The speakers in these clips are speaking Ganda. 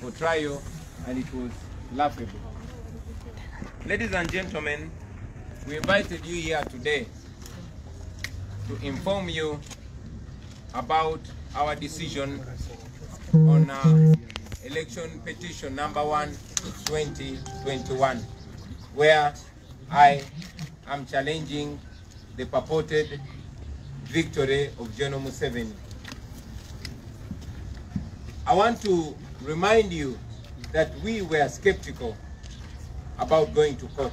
for trial and it was laughable. Ladies and gentlemen, we invited you here today to inform you about our decision on uh, election petition number one 2021 where I am challenging the purported victory of General Museveni. I want to remind you that we were skeptical about going to court.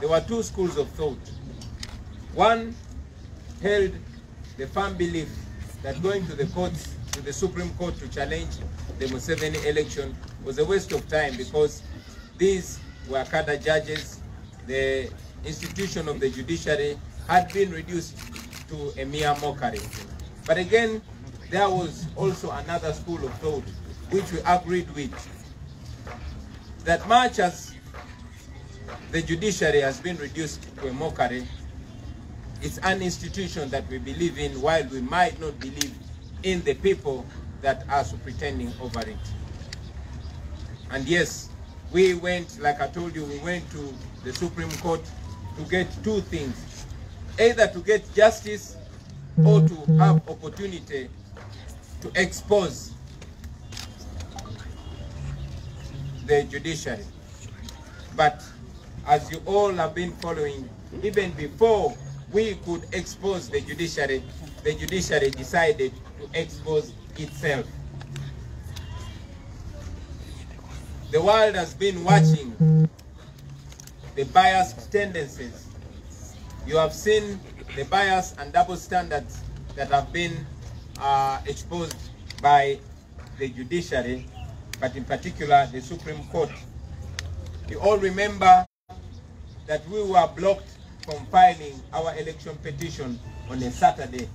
There were two schools of thought. One held the firm belief that going to the courts, to the Supreme Court to challenge the Museveni election was a waste of time because these were cadre judges. The institution of the judiciary had been reduced to a mere mockery. But again, there was also another school of thought which we agreed with that much as the judiciary has been reduced to a mockery, it's an institution that we believe in while we might not believe in the people that are pretending over it. And yes, we went, like I told you, we went to the Supreme Court to get two things. Either to get justice or to mm-hmm. have opportunity to expose the judiciary. But as you all have been following, even before we could expose the judiciary, the judiciary decided to expose itself. The world has been watching the biased tendencies. You have seen the bias and double standards that have been uh, exposed by the judiciary, but in particular the Supreme Court. You all remember that we were blocked from filing our election petition on a Saturday.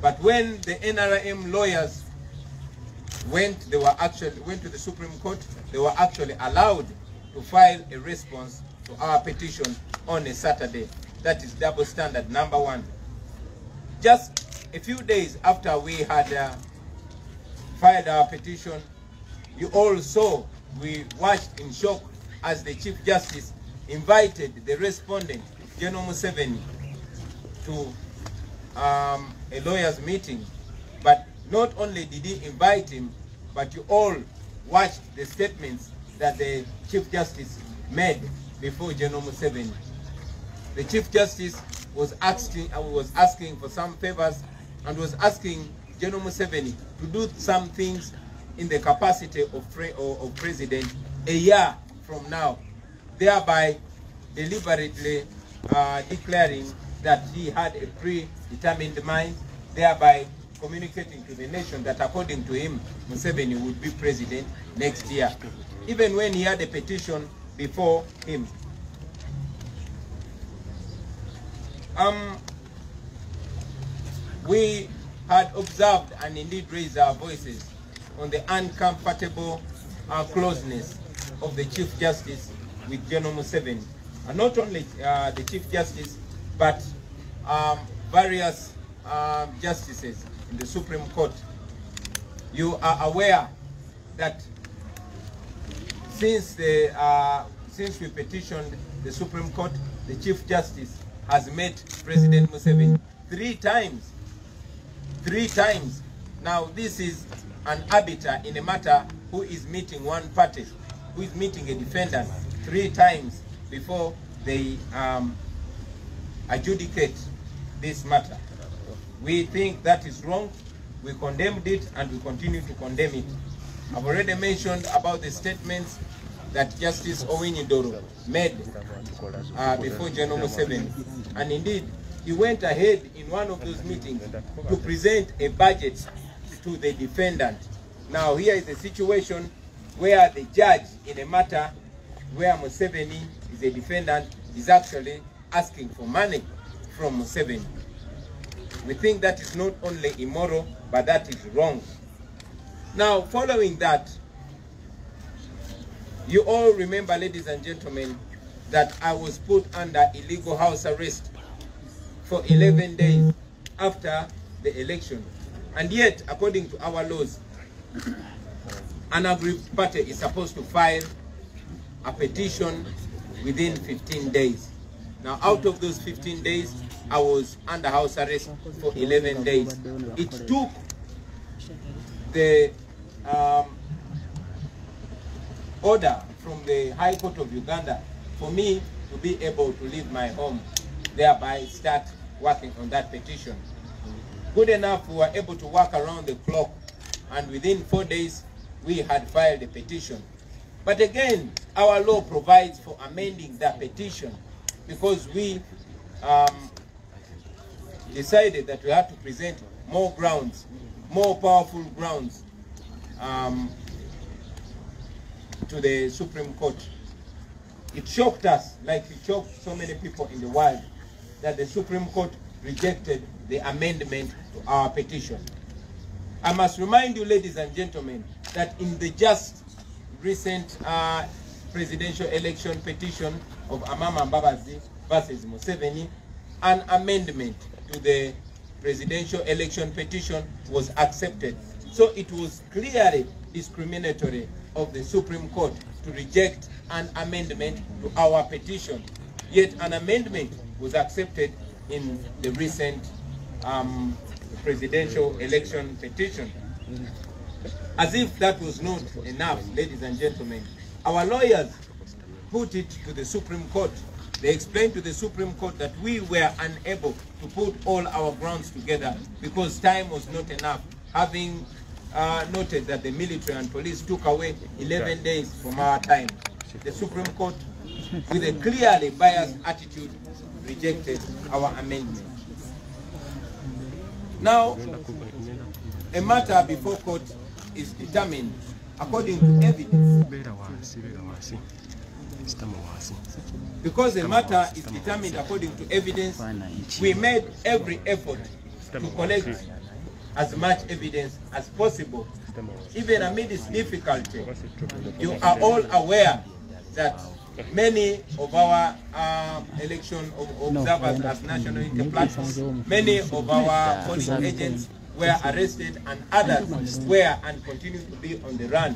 But when the NRM lawyers went, they were actually went to the Supreme Court, they were actually allowed to file a response to our petition on a Saturday. That is double standard number one. Just a few days after we had uh, filed our petition, you all saw, we watched in shock as the Chief Justice invited the respondent, General Museveni, to um, a lawyer's meeting. But not only did he invite him, but you all watched the statements that the Chief Justice made before General Museveni. The Chief Justice was asking, uh, was asking for some favors and was asking General Museveni to do some things in the capacity of, of president a year from now, thereby deliberately uh, declaring that he had a predetermined mind, thereby communicating to the nation that according to him, Museveni would be president next year, even when he had a petition before him. Um, we had observed and indeed raised our voices on the uncomfortable uh, closeness of the Chief Justice with General Museveni. And not only uh, the Chief Justice, but um, various um, justices in the Supreme Court. You are aware that since, the, uh, since we petitioned the Supreme Court, the Chief Justice has met President Museveni three times. Three times. Now this is an arbiter in a matter who is meeting one party, who is meeting a defendant three times before they um, adjudicate this matter. We think that is wrong. We condemned it and we continue to condemn it. I've already mentioned about the statements that Justice Owini Doro made uh, before General Museveni. And indeed, he went ahead in one of those meetings to present a budget to the defendant. Now here is a situation where the judge in a matter where Museveni is a defendant is actually asking for money from Museveni. We think that is not only immoral, but that is wrong. Now, following that, you all remember, ladies and gentlemen, that I was put under illegal house arrest for 11 days after the election. And yet, according to our laws, an aggrieved party is supposed to file a petition within 15 days. Now, out of those 15 days, I was under house arrest for 11 days. It took the um, order from the High Court of Uganda for me to be able to leave my home, thereby start working on that petition. Good enough, we were able to work around the clock, and within four days, we had filed a petition. But again, our law provides for amending that petition because we um, decided that we had to present more grounds, more powerful grounds um, to the Supreme Court. It shocked us, like it shocked so many people in the world, that the Supreme Court rejected the amendment to our petition. I must remind you, ladies and gentlemen, that in the just recent uh, presidential election petition of Amama Mbabazi versus Museveni, an amendment to the presidential election petition was accepted. So it was clearly discriminatory of the Supreme Court to reject an amendment to our petition. Yet an amendment was accepted in the recent um, presidential election petition. As if that was not enough, ladies and gentlemen, our lawyers put it to the Supreme Court. They explained to the Supreme Court that we were unable to put all our grounds together because time was not enough, having uh, noted that the military and police took away 11 days from our time. The Supreme Court, with a clearly biased attitude, rejected our amendment. Now, a matter before court is determined according to evidence. Because the matter is determined according to evidence, we made every effort to collect as much evidence as possible. Even amid this difficulty, you are all aware that many of our uh, election ob- observers as national interplatforms, many of our polling agents were arrested and others were and continue to be on the run.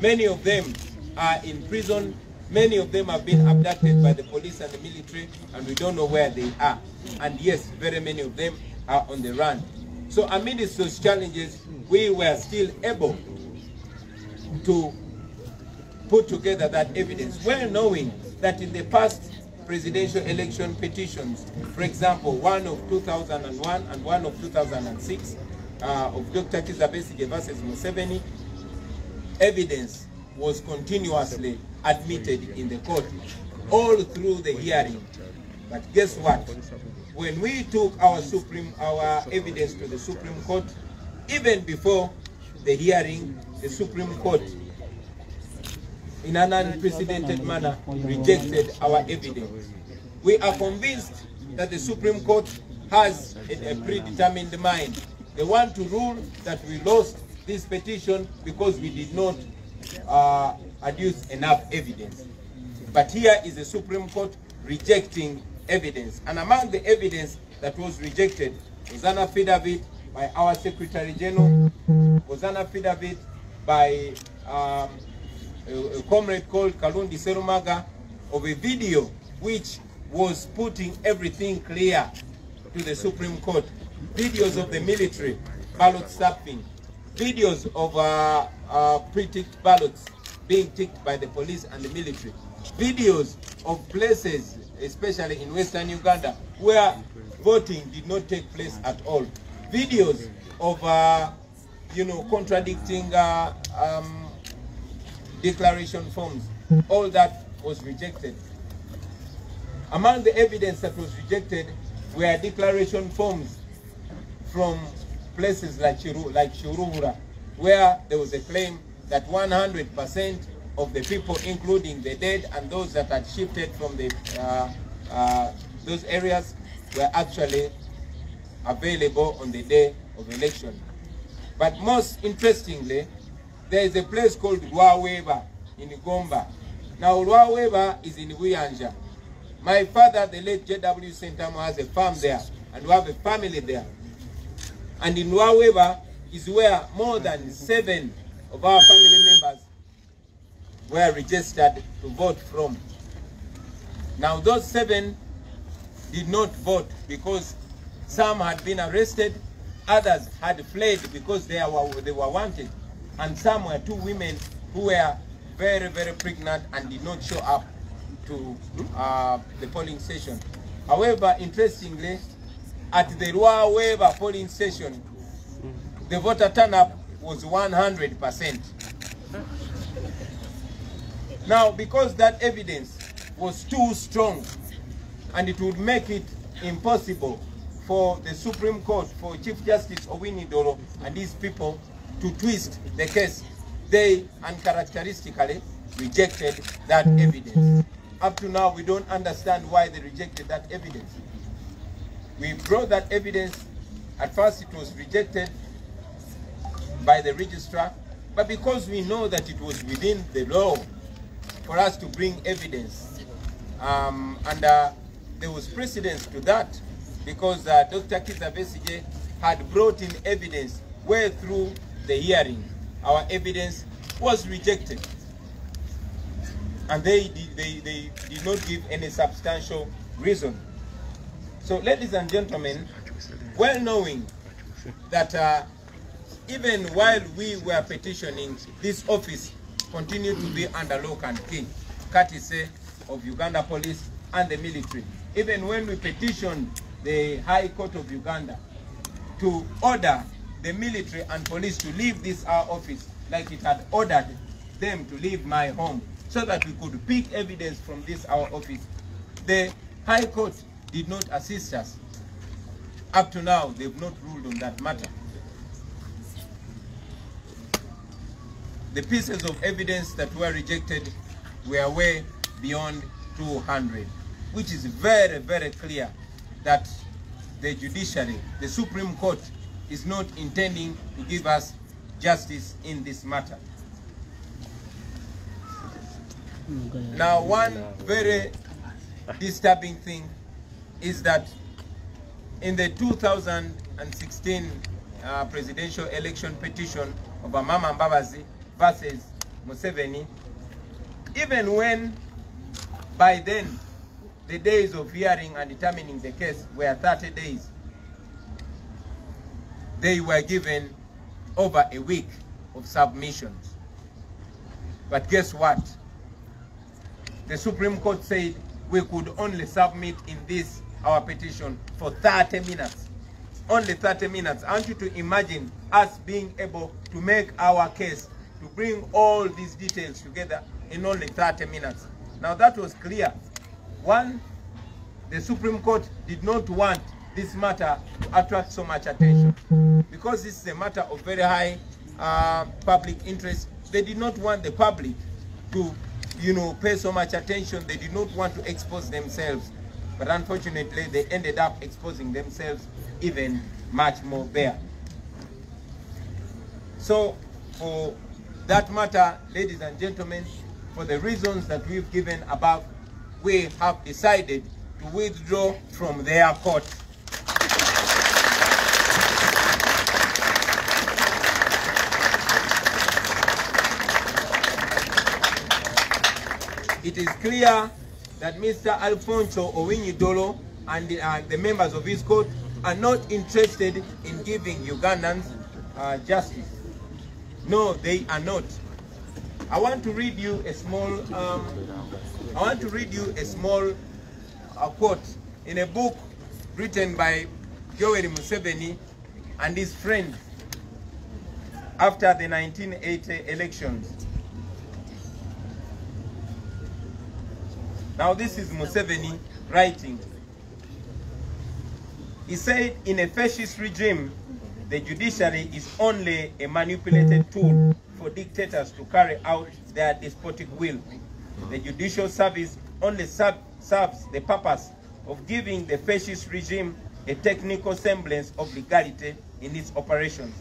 Many of them are in prison. Many of them have been abducted by the police and the military, and we don't know where they are. And yes, very many of them are on the run. So amidst those challenges, we were still able to put together that evidence, well knowing that in the past presidential election petitions, for example, one of 2001 and one of 2006 uh, of Dr. Kizza Besigye versus Museveni, evidence was continuously admitted in the court all through the hearing. But guess what? When we took our supreme our evidence to the Supreme Court, even before the hearing, the Supreme Court in an unprecedented manner rejected our evidence. We are convinced that the Supreme Court has a, a predetermined mind. They want to rule that we lost this petition because we did not uh, adduce enough evidence. But here is the Supreme Court rejecting evidence. And among the evidence that was rejected was an affidavit by our Secretary General, was an affidavit by um, a, a comrade called Kalundi Serumaga of a video which was putting everything clear to the Supreme Court. Videos of the military ballot stuffing, videos of uh, uh, pre-ticked ballots being ticked by the police and the military, videos of places, especially in western Uganda, where voting did not take place at all, videos of, uh, you know, contradicting uh, um, declaration forms. All that was rejected. Among the evidence that was rejected were declaration forms from places like Chiru, like where there was a claim that 100% of the people, including the dead and those that had shifted from the uh, uh, those areas, were actually available on the day of election. But most interestingly, there is a place called Rwaweba in Gomba. Now Rwaweba is in Wiyanja. My father, the late J.W. Sentamo, has a farm there, and we have a family there. And in Rwaweba is where more than seven of our family members were registered to vote from. Now those seven did not vote because some had been arrested, others had fled because they were, they were wanted, and some were two women who were very, very pregnant and did not show up to uh, the polling station. However, interestingly, at the Rua Weber polling station, the voter turnout was 100%. Now, because that evidence was too strong and it would make it impossible for the Supreme Court, for Chief Justice Owini Doro and these people to twist the case, they uncharacteristically rejected that evidence. Up to now, we don't understand why they rejected that evidence. We brought that evidence. At first, it was rejected by the registrar, but because we know that it was within the law for us to bring evidence, um, and uh, there was precedence to that, because uh, Dr. Kiza Besige had brought in evidence way through the hearing. Our evidence was rejected. And they, did- they, they did not give any substantial reason. So, ladies and gentlemen, well knowing that uh, even while we were petitioning, this office continued to be under lock and key, courtesy of Uganda Police and the military. Even when we petitioned the High Court of Uganda to order the military and police to leave this our office like it had ordered them to leave my home so that we could pick evidence from this our office. The High Court did not assist us. Up to now, they've not ruled on that matter. The pieces of evidence that were rejected were way beyond 200, which is very, very clear that the judiciary, the Supreme Court, is not intending to give us justice in this matter. Now, one very disturbing thing is that in the 2016 uh, presidential election petition of Amama Mbabazi versus Museveni, even when by then the days of hearing and determining the case were 30 days, they were given over a week of submissions. But guess what? The Supreme Court said we could only submit in this, our petition, for 30 minutes. Only 30 minutes. I want you to imagine us being able to make our case, to bring all these details together in only 30 minutes. Now that was clear. One, the Supreme Court did not want this matter attract so much attention. Because this is a matter of very high uh, public interest, they did not want the public to, you know, pay so much attention. They did not want to expose themselves. But unfortunately, they ended up exposing themselves even much more bare. So, for that matter, ladies and gentlemen, for the reasons that we've given above, we have decided to withdraw from their court. It is clear that Mr. Alfonso Owinyi-Dolo and the, uh, the members of his court are not interested in giving Ugandans uh, justice. No, they are not. I want to read you a small, um, I want to read you a small uh, quote in a book written by Yoweri Museveni and his friend after the 1980 elections. Now this is Museveni writing. He said, in a fascist regime, the judiciary is only a manipulated tool for dictators to carry out their despotic will. The judicial service only serve, serves the purpose of giving the fascist regime a technical semblance of legality in its operations.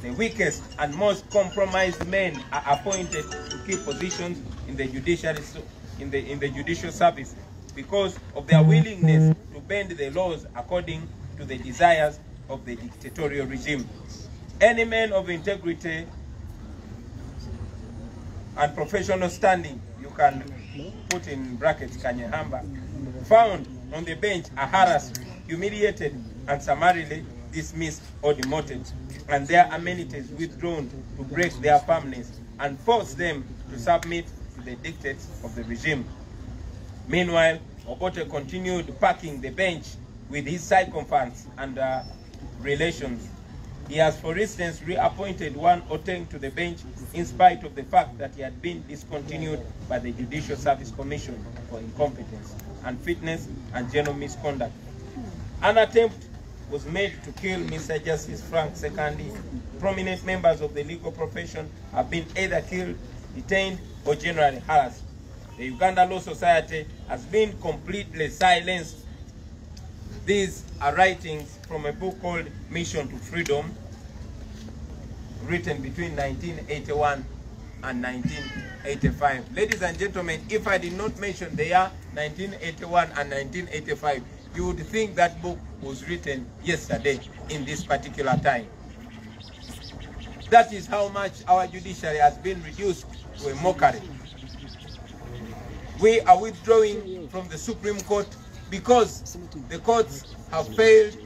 The weakest and most compromised men are appointed to key positions in the judiciary in the in the judicial service because of their willingness to bend the laws according to the desires of the dictatorial regime. Any man of integrity and professional standing, you can put in brackets Kanyehamba, found on the bench are harassed, humiliated, and summarily dismissed or demoted, and their amenities withdrawn to break their families and force them to submit to the dictates of the regime. Meanwhile, Obote continued packing the bench with his sycophants and uh, relations. He has, for instance, reappointed one Oteng to the bench in spite of the fact that he had been discontinued by the Judicial Service Commission for incompetence, unfitness, and general misconduct. An attempt was made to kill Mr. Justice Frank Sekandi. Prominent members of the legal profession have been either killed, detained, or generally harassed. The Uganda Law Society has been completely silenced. These are writings from a book called Mission to Freedom, written between 1981 and 1985. Ladies and gentlemen, if I did not mention the year 1981 and 1985, you would think that book was written yesterday in this particular time. That is how much our judiciary has been reduced to a mockery. We are withdrawing from the Supreme Court because the courts have failed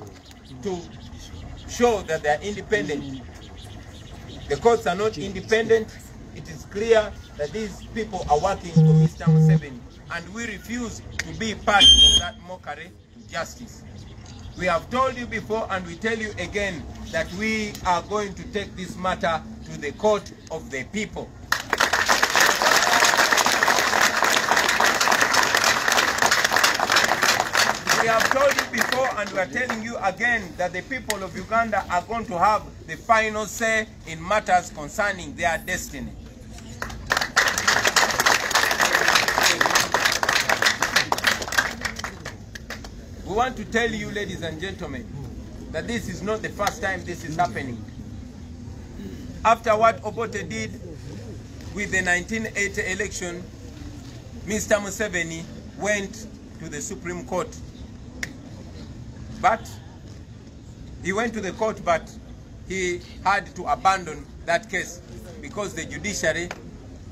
to show that they are independent. The courts are not independent. It is clear that these people are working for Mr. Museveni, and we refuse to be part of that mockery to justice. We have told you before, and we tell you again, that we are going to take this matter to the court of the people. We have told you before and we are telling you again that the people of Uganda are going to have the final say in matters concerning their destiny. We want to tell you, ladies and gentlemen, that this is not the first time this is happening. After what Obote did with the 1980 election, Mr. Museveni went to the Supreme Court. But he went to the court, but he had to abandon that case because the judiciary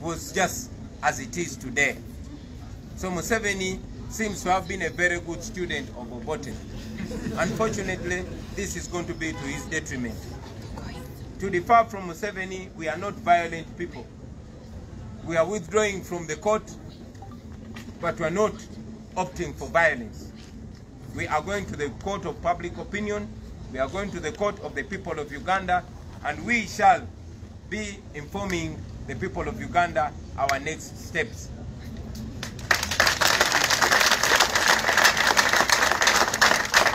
was just as it is today. So Museveni seems to have been a very good student of Obote. Unfortunately, this is going to be to his detriment. To differ from Museveni, we are not violent people. We are withdrawing from the court, but we are not opting for violence. We are going to the court of public opinion, we are going to the court of the people of Uganda, and we shall be informing the people of Uganda our next steps.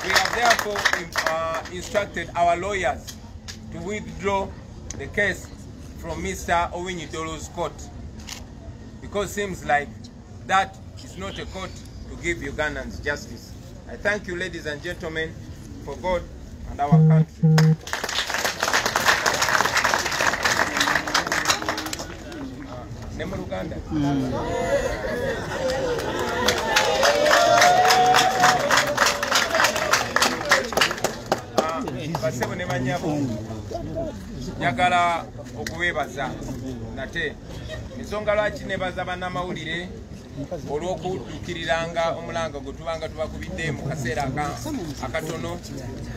We have therefore uh, instructed our lawyers to withdraw the case from Mr. Owinyidolo's court because it seems like that is not a court to give Ugandans justice. I thank you, ladies and gentlemen, for God and our country. Ne mu Luganda? Ah, basebo ne banyabo njagala okubeebaza nate ensonga lwaki nebaza bannamawulire olw'okuddukiriranga omulanga gwe tubanga tubakubidde mu kaseera aka- akatono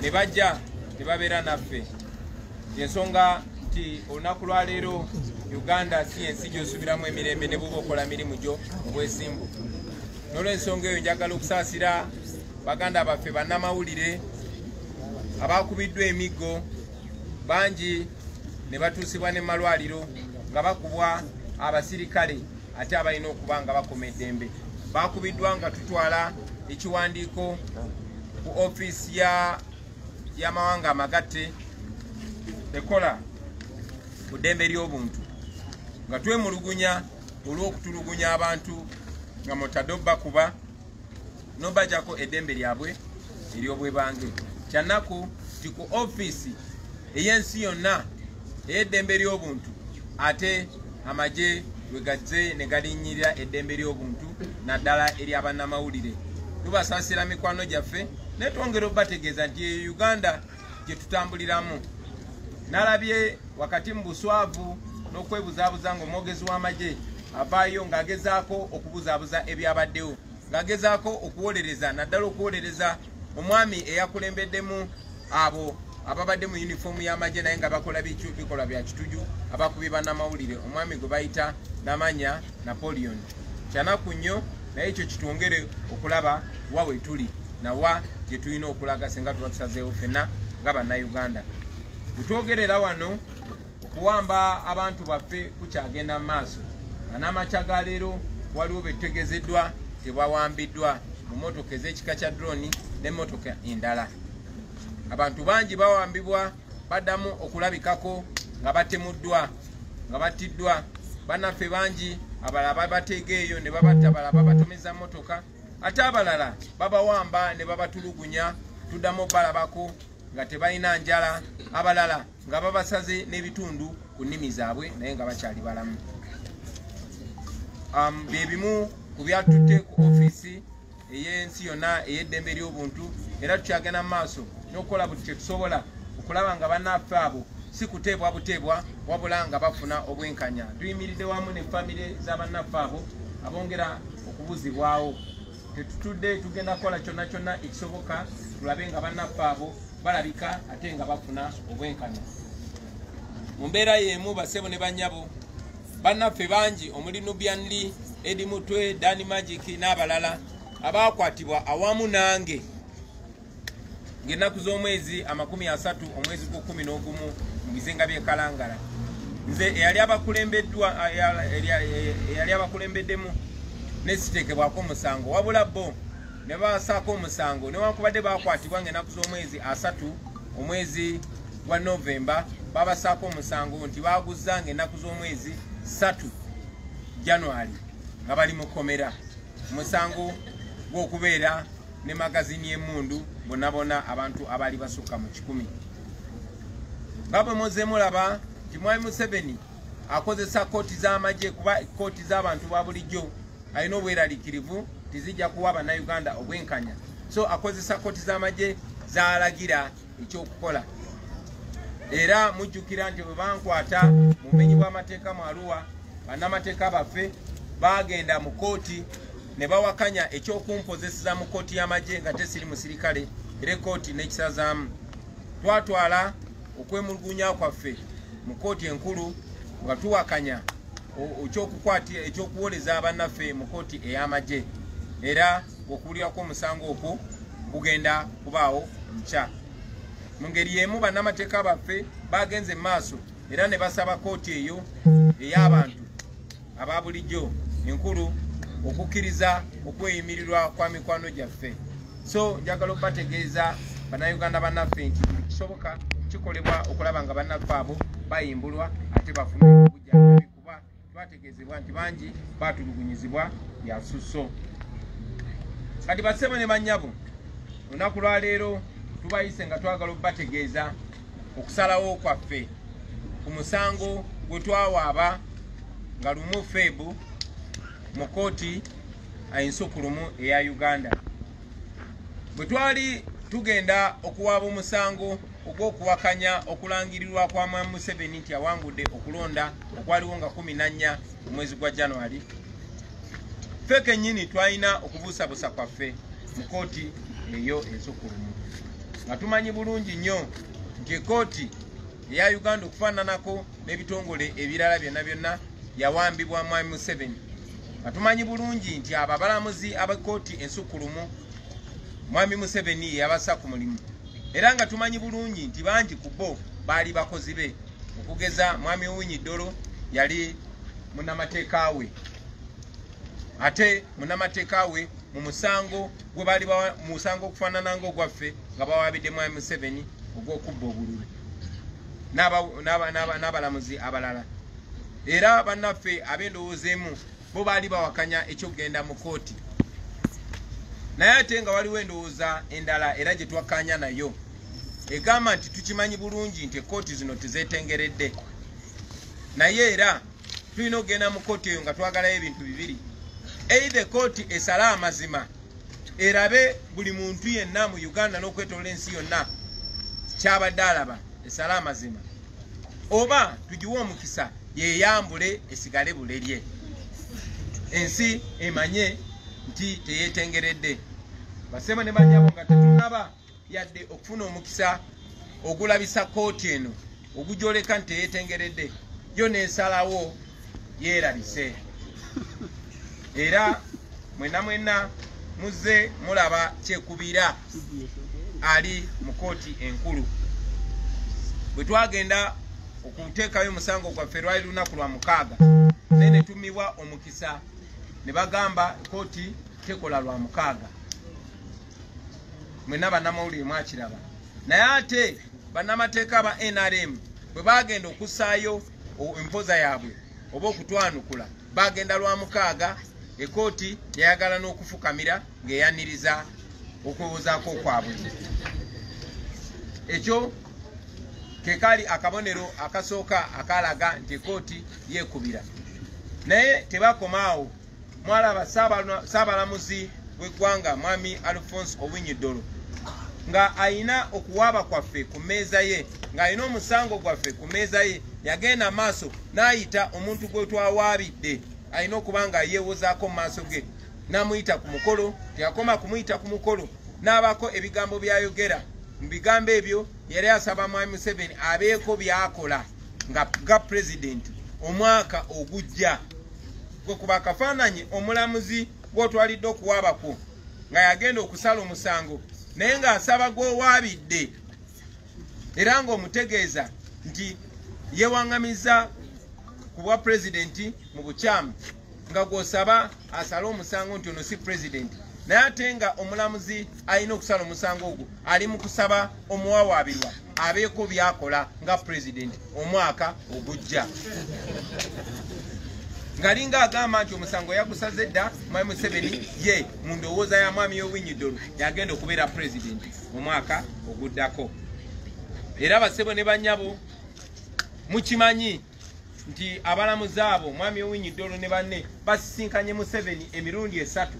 ne bajja ne babeera naffe. Ensonga nti olunaku lwaleero uganda si yensi gyosubiramu emirembe ne buba okola mirimu gyo mu bwesimbu. N'olwensonga eyo njagala okusaasira baganda baffe bannamawulire abakubiddwa emiggo bangi ne batuusibwa ne malwaliro nga bakubwa abasirikale ate abalina okuba nga bakoma eddembe. Bakubiddwa nga tutwala ekiwandiiko ku ofiisi ya y'amawanga amagatte ekola ku ddembe ly'obuntu. Nga twemulugunya olw'okutulugunya abantu nga mutadde obbakuba nobajjako eddembe lyabwe ery'obwebange kyannaku ti ku ofiisi ey'ensi yonna ey'eddembe ly'obuntu ate amagye bwe gazze ne galinnyirira eddembe ly'obuntu naddala eri abannamawulire. Tubasaasira mikwano gyaffe naye twongera obbategeeza nti eyo uganda gye tutambuliramu. Nalabye wakati mu buswavu n'okwebuzaabuza ng'omwogezi w'amagye avaayo ng'agezaako okubuzaabuza ebyabaddewo. Ng'agezaako okuwolereza naddala okuwolereza omwami eyakulembeddemu abo ababadde mu yunifoomu y'amagye naye nga bakola bikolwa bya kituju abakubi bannamawulire. Omwami gwe bayita namanya napoleon. Kyanaku nnyo naye ekyo kitwongere okulaba wa we tuli nawa gye tulina okulaga singa tuba tusazeewo ffenna nga bannayuganda. Bwetwogerera wano okuwamba abantu baffe kukyagenda mu maaso nga n'amakya ga leero waliwo betutegezeddwa tebawambiddwa mu motoka ez'ekika kya droni n'emmotoka endala abantu bangi bawambibwa baddamu okulabikako nga batemuddwa nga battiddwa bannaffe bangi abalala babateega eyo ne babatta abalala babatomeza motoka ate abalala babawamba ne babatulugunya tuddamu balabako nga tebalina njala. Abalala nga babasaze n'ebitundu ku nnimi zaabwe naye nga bakyali balamu. Byebimu ku byatutte ku ofiisi ey'ensi yonna ey'eddembe ly'obuntu era tukyagenda mu maaso n'okukola buli kyetusobola okulaba nga bannaffe abo si kuteebwa buteebwa wabula nga bafuna obwenkanya. Tuyimiridde wamu ne famire z'abannaffe abo abongera okubuzibwawo. Tetutudde tugenda kukola kyonna kyonna ekisoboka tulabe nga bannaffe abo balabika ate nga bafuna obwenkanya. Mu mbeera y'emu basebo ne bannyabo bannaffe bangi omuli nubyanli edi mutwe dani magic n'abalala abakwatibwa awamu nange ng'ennaku z'omwezi amakumi asatu omwezi gw'okumi n'ogumu mu bizinga by'ekalangala nze eyali abakulembeddwa eyali abakulembeddemu nesiteekebwako omusango. Wabula bo ne basaako omusango newankubadde bakwatibwa ng'ennaku z'omwezi asatu omwezi gwa novemba babasaako omusango nti baguza ng'ennaku z'omwezi satu january nga bali mu komera omusango gw'okubeera ne magazini y'emundu bonna abantu abaali basukka mu kikumi. Nga bwe muze mulaba nti mwami museveni akozesa kooti z'amagye kuba kooti z'abantu ba bulijjo alina obweraliikirivu tizijja kuwa bannayuganda obwenkanya. So akozesa kooti z'amagye zalagira ekyokukola. Era mujjukira nti bwe bankwata mu bumenyi bw'amateeka mu aluwa bannamateeka baffe bagenda mu kooti ne bawakanya ekyokumpozeseza mu kooti y'amagye nga tesiri musirikale era ekooti n'ekisazaamu. Twatwala okwemulugunya kwaffe mu kooti enkulu nga tuwakanya ekyokukwati ekyokuwoleza bannaffe mu kooti ey'amagye. Era okuwulirako omusango okwo kugenda kubaawo nkya mu ngeri y'emu bannamateeka baffe bagenze maaso era ne basaba kooti eyo ey'abantu aba bulijjo enkulu okukkiriza okweyimirirwa kwa mikwano gyaffe. So njagala okubategeeza bannayuganda bannaffe nti buli kisoboka kikolebwa okulaba nga bannaffe abo bayimbulwa ate bafune obujjanjabi kuba twategeezebwa nti bangi batulugunyizibwa byasusso kati bassebo ne bannyabo olunaku lwaleero tubayise nga twagala okubategeeza okusalawo kwaffe. Ku musango gwe twawaaba nga lumu feebu mu kooti ensukulumu eya uganda. Bwe twali tugenda okuwaaba omusango ogw'okuwakanya okulangirirwa kwa mwami museveni nti awangudde okulonda okwaliwo nga 14 omwezi gwa january. Ffe kennyini twalina okubuusabuusa kwaffe mu kooti eyo ensukulumu nga tumanyi bulungi nnyo nti ekooti eya uganda okufaananako n'ebitongole ebirala byonna byonna yawambibwa mwami museveni nga tumanyi bulungi nti abo abalamuzi abakooti ensukulumu mwami museveni yabassa ku mulimu. Era nga tumanyi bulungi nti bangi ku bo baali bakozi be. Okugeza mwami winyi ddolo yali munamateeka we. Ate munamateeka we mu musango gwe baali musango okufaanana ngaogwaffe nga bawabidde mwami museveni ogw'okubba obululu. N'abalamuzi abalala. Era bannaffe ab'endowooza emu bo baali bawakanya ekyokugenda mu kooti naye ate nga waliwo endowooza endala era gye twakkanya nayo egamba nti tukimanyi bulungi nti ekooti zino tezeetengeredde. Naye era tulina okugenda mu kooti eyo nga twagalayo ebintu bibiri. Eitha ekooti esale amazima erabe buli muntu yenna mu uganda n'okwetolola ensi yonna kyabadde alaba esale amazima. Oba tugiwe omukisa yeyambule esigale bulerye ensi emanye nti teyetengeredde. Basebo ne banyabo nga tetunaba yadde okufuna omukisa ogulabisa kooti eno ogujoleka nti teyetengeredde. Yo nesalawo yerabise era mwena mwena muzze mulaba kyekubira ali mu kooti enkulu. Bwe twagenda okuteekayo omusango gwaffe lwali lunaku lwa mukaaga naye ne tumibwa omukisa ne bagamba kooti tekola lwa mukaaga. Mwena bannamawulire mwakiraba. Naye ate bannamateeka ba nrm bwe bagenda okussaayo empoza yaabwe oba okutwanukula bagenda lwa mukaaga ekooti yayagala n'okufukamira ng'eyaniriza okwewozaako kwabwe. Ekyo kekali akabonero akasooka akalaga nti ekooti yeekubira. Naye tebakomaawo mwalaba Saabala- saabalamuzi w'eggwanga mwami alphonse owinyidolo nga ayina okuwaaba kwaffe ku mmeeza ye ng'alina omusango gwaffe ku mmeeza ye yagenda maaso n'ayita omuntu gwe twawaabidde. Alina okuba nga yeewozaako mu maaso ge n'amuyita ku mukolo teyakoma kumuyita ku mukolo n'abaako ebigambo byayogera. Mu bigambo ebyo yali asaba mwami museveni abeeko byakola nga ga pulezidenti omwaka ogujja gwe kuba akafaananyi omulamuzi gw'otwalidde okuwaabakwo nga yagenda okusala omusango naye ng'asaba gw'owaabidde. Era ng'omutegeeza nti yewaŋŋamiza ku bwa pulezidenti mu bukyamu nga gw'osaba asale omusango nti ono si pulezidenti naye ate nga omulamuzi alina okusala omusango ogwo ali mu kusaba omuwawaabirwa abeeko byakola nga pulezidenti omwaka ogujja ng'alinga agamba nti omusango yagusaze dda mwami museveni ye mu ndowooza ya mwami y'owinyidolo yagenda okubeera pulezidenti mu mwaka oguddako. Era basebo ne banyabo mukimanyi nti abalamuzi abo mwami owinyiddolo ne banne basisinkanye museveni emirundi esatu.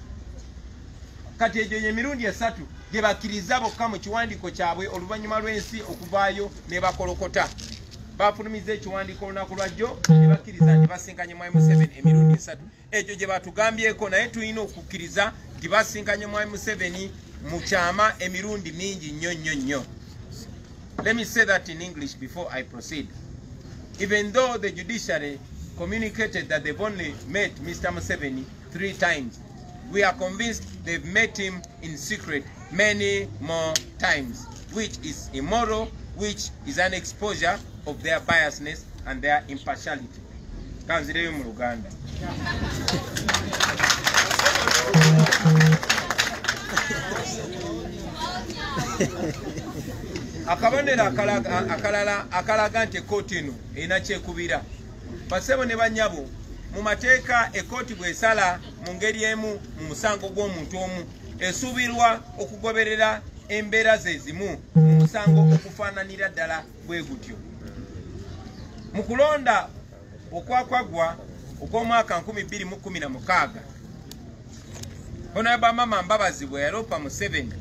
Kati egyo emirundi esatu gye bakkiriza bokka mu kiwandiiko kyabwe oluvannyuma lw'ensi okuvaayo ne bakolokota ekiwandiiko olunaku lwajjo nti basinkanye emirundi esatu ekyo gye batugambyeko naye tulina okukkiriza nti basinkanye mu kyama emirundi mingi nnyo nnyo nnyo Let me say that in English before I proceed. Even though the judiciary communicated that they've only met Mr. Museveni three times, we are convinced they've met him in secret many more times, which is immoral, which is an exposure of their biasness and their impartiality. Kanzireyo mu Luganda. akabonero akalala akalaga nti ekooti eno erina kyekubira basebo ne banyabo mu mateeka ekooti bw'esala mu ngeri emu mu musango gw'omuntu omu esuubirwa okugoberera embeera ze zimu mu musango okufaananira ddala bwe gutyo. Mu kulonda okwakwagwa okw'omwaka 2016 honorable mama mbabazi bwe yaloopa museveni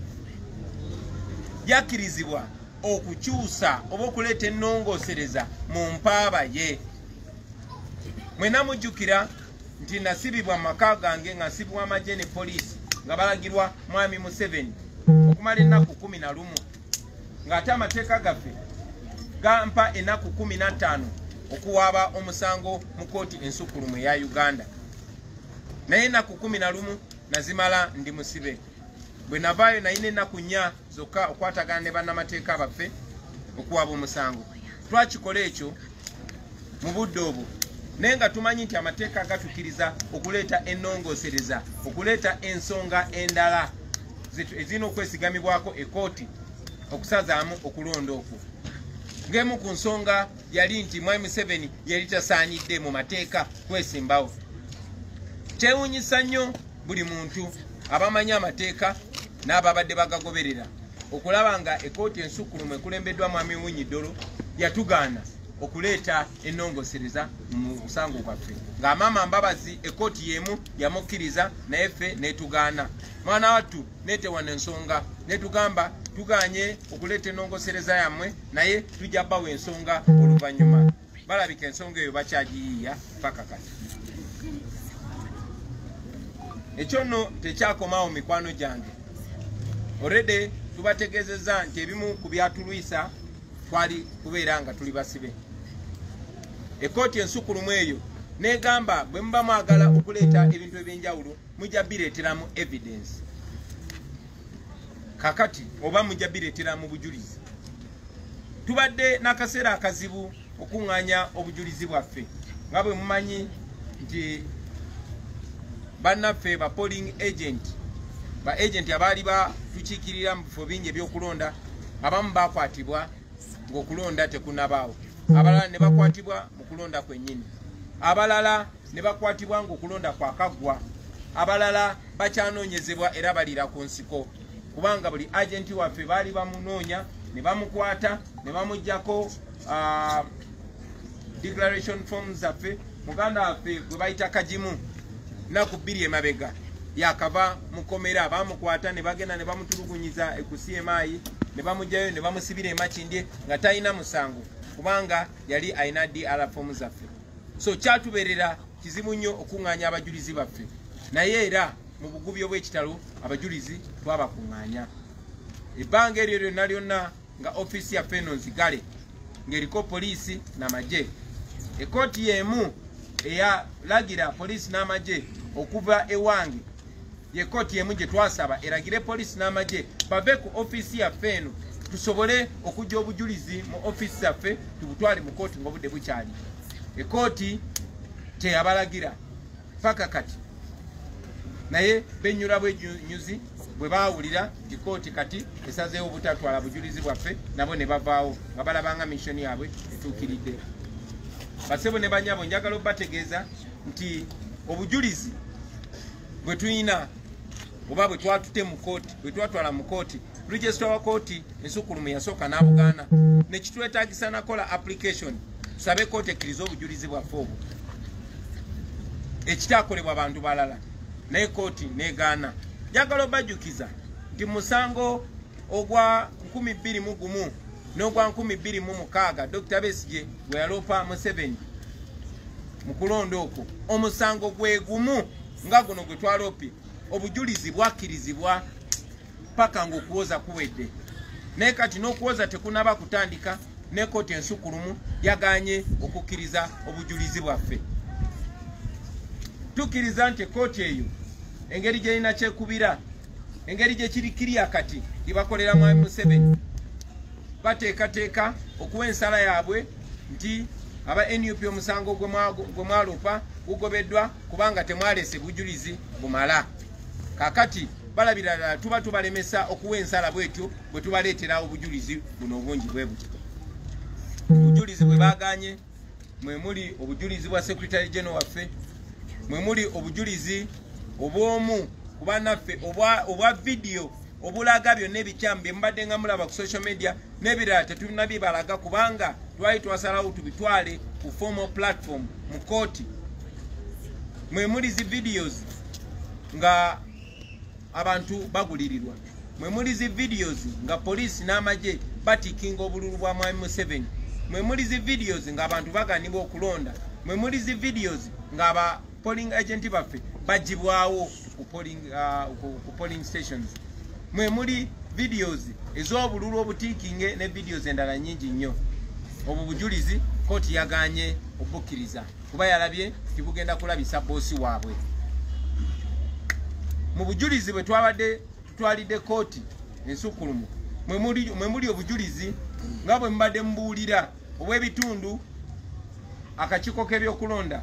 yakkirizibwa okukyusa oba okuleeta ennongoosereza mu mpaaba ye. Mwena mujjukira nti nasibibwa mu maka gange nga nsibibwa amagye ne poliisi nga balagirwa mwami museveni okumala ennaku kumi na lumu ng'ate amateeka gaffe gampa ennaku kumi na ttaano okuwaaba omusango mu kooti ensukulumu eya uganda. Naye ennaku kumi na lumu nazimala ndi musibe. Bwe navaayo nayina ennaku nnya zokka okwatagana ne bannamateeka baffe okuwaaba omusango. Twakikola ekyo? Mu budde obwo naye nga tumanyi nti amateeka gatukkiriza okuleeta ennongoosereza okuleeta ensonga endala ezirina okwesigamibwako ekooti okusazaamu okulonda okwo. Ng'emu ku nsonga yali nti mwami museveni yali tasaanidde mu mateeka kwesimbawo kyewuunyisa nnyo buli muntu abamanyi amateeka n'ababadde bagagoberera. Okulaba nga ekooti ensukulumu ekulembeddwa mwami winyiddolo yatugaana okuleeta ennongosereza mu busango bwaffe ng'amaama mbabazi ekooti y'emu yamukkiriza naye ffe netugaana mwana wattu netewana ensonga. Netugamba tuganye okuleeta ennongosereza yammwe naye tujja bbawo ensonga oluvannyuma. Balabika ensonga eyo bakyagiyiiya paka kati. Ekyo nno tekyakomaawo mikwano gyange. Olredi tubategeezezza nti ebimu ku byatulwisa twali kubeera nga tuli basibe ekooti ensukulumu eyo negamba bwe muba mwagala okuleeta ebintu ebyenjawulo mujja bireeteramu evidence. Kakati oba mujja bireeteramu bujulizi. Tubadde n'akaseera akazibu okuŋŋaanya obujulizi bwaffe nga bwe mumanyi nti bannaffe ba polling agent ba agent abaali batukiikirira mu bifo bingi ebyokulonda abamu bakwatibwa ng'okulonda tekunabaawo abalala ne bakwatibwa mu kulonda kwennyini. Abalala ne bakwatibwa ng'okulonda kwakaggwa abalala bakyanoonyezebwa era balira ku nsiko. Kubanga buli agenti waffe baali bamunoonya ne bamukwata ne bamugjako declaration form zaffe. Muganda waffe gwe bayita kagimu naku bbiri emabega. Yakava mukomera bamukwata ne bagenda ne bamutulugunyiza ku cmi ne bamugjayo ne bamusibira emakindye nga talina musango kubanga yali alina dr form zaffe. So kyatubeerera kizibu nnyo okuŋŋaanya abajulizi baffe. Naye era mu bugubi obw'ekitalo abajulizi twabakuŋŋaanya. Ebbanga eryo lyonna lyonna nga ofiisi yaffe eno nzigale ng'eriko poliisi n'amagye. Ekooti y'emu eyalagira poliisi n'amagye okuva ewange yekooti emu gye twasaba eragire poliisi n'amagye bave ku ofiisi yaffe eno tusobole okujja obujulizi mu ofiisi yaffe tubutwale mu kooti ngaobudde bukyali. Ekooti teyabalagira paka kati. Naye benyula bwenyuzi bwe bawulira nti kooti kati esazeewo obutatwala bujulizi bwaffe nabo ne bavaawo nga balabanga missoni yaabwe etuukiridde. Basebo ne banyabo njagala obategeeza nti obujulizi bwe tulina oba bwe twatute mu kooti bwe twatwala mu kooti regisita wa kooti ensukulumu yasooka n'abugaana nekitwetagisa nakola application. Tusabe kooti ekkiriza obujulizi bwaffe obwo. Ekitakolebwa abantu balala naye kooti negaana njagala obajjukiza nti musango ogwa 221 n'ogwa 226 dr besige gwe yaloopa museveni mu kulonda okwo. Omusango gwe gumu nga guno gwe twaloopye obujulizi bwakkirizibwa paka ng'okuwoza kuwedde. Naye kati n'okuwoza tekunaba kutandika ne kooti ensukulumu yaganye okukkiriza obujulizi bwaffe. Tukkiriza nti ekooti eyo engeri gyerina kyekubira engeri gyekirikirya kati gyebakolera mwami museveni bateekateeka okuwa ensala yaabwe nti aba nup omusango gwe mwalopa gugobeddwa kubanga temwalese bujulizi bumala. Kakati balabira ddala tuba tubalemesa okuwa ensala bwetyo bwe tubaleetera obujulizi buno obungi bwe buti obujulizi bwe baganye mwe muli obujulizi bwa secretary general waffe mwe muli obujulizi obw'omu ku bannaffe obwa vidiyo obulaga byonna ebikyamu bye mubadde nga mulaba ku social media n'ebirala tetulina bibalaga kubanga twali twasalawo tubitwale ku formal platform mu kooti mwe muli zi videos nga abantu bagulirirwa. Mwe muli zi videos nga poliisi n'amagye batikinga obululu bwa mwami museveni. Mwe muli zi videos ng'abantu baganibwa okulonda. Mwe muli zi videos ng'aba polling agent baffe bagibwawo uh, ku polling stations. Mwe muli videos ez'obululu obutiikinge ne videos endala nyingi nnyo. Obwo bujulizi kooti yaganye obukkiriza kuba yalabye tibugenda kulabisa boosi waabwe mu bujulizi bwe twabadde tutwalidde kooti ensukulumu mwe muli obujulizi nga bwe mubadde mubuulira obw'ebitundu akakiiko k'ebyokulonda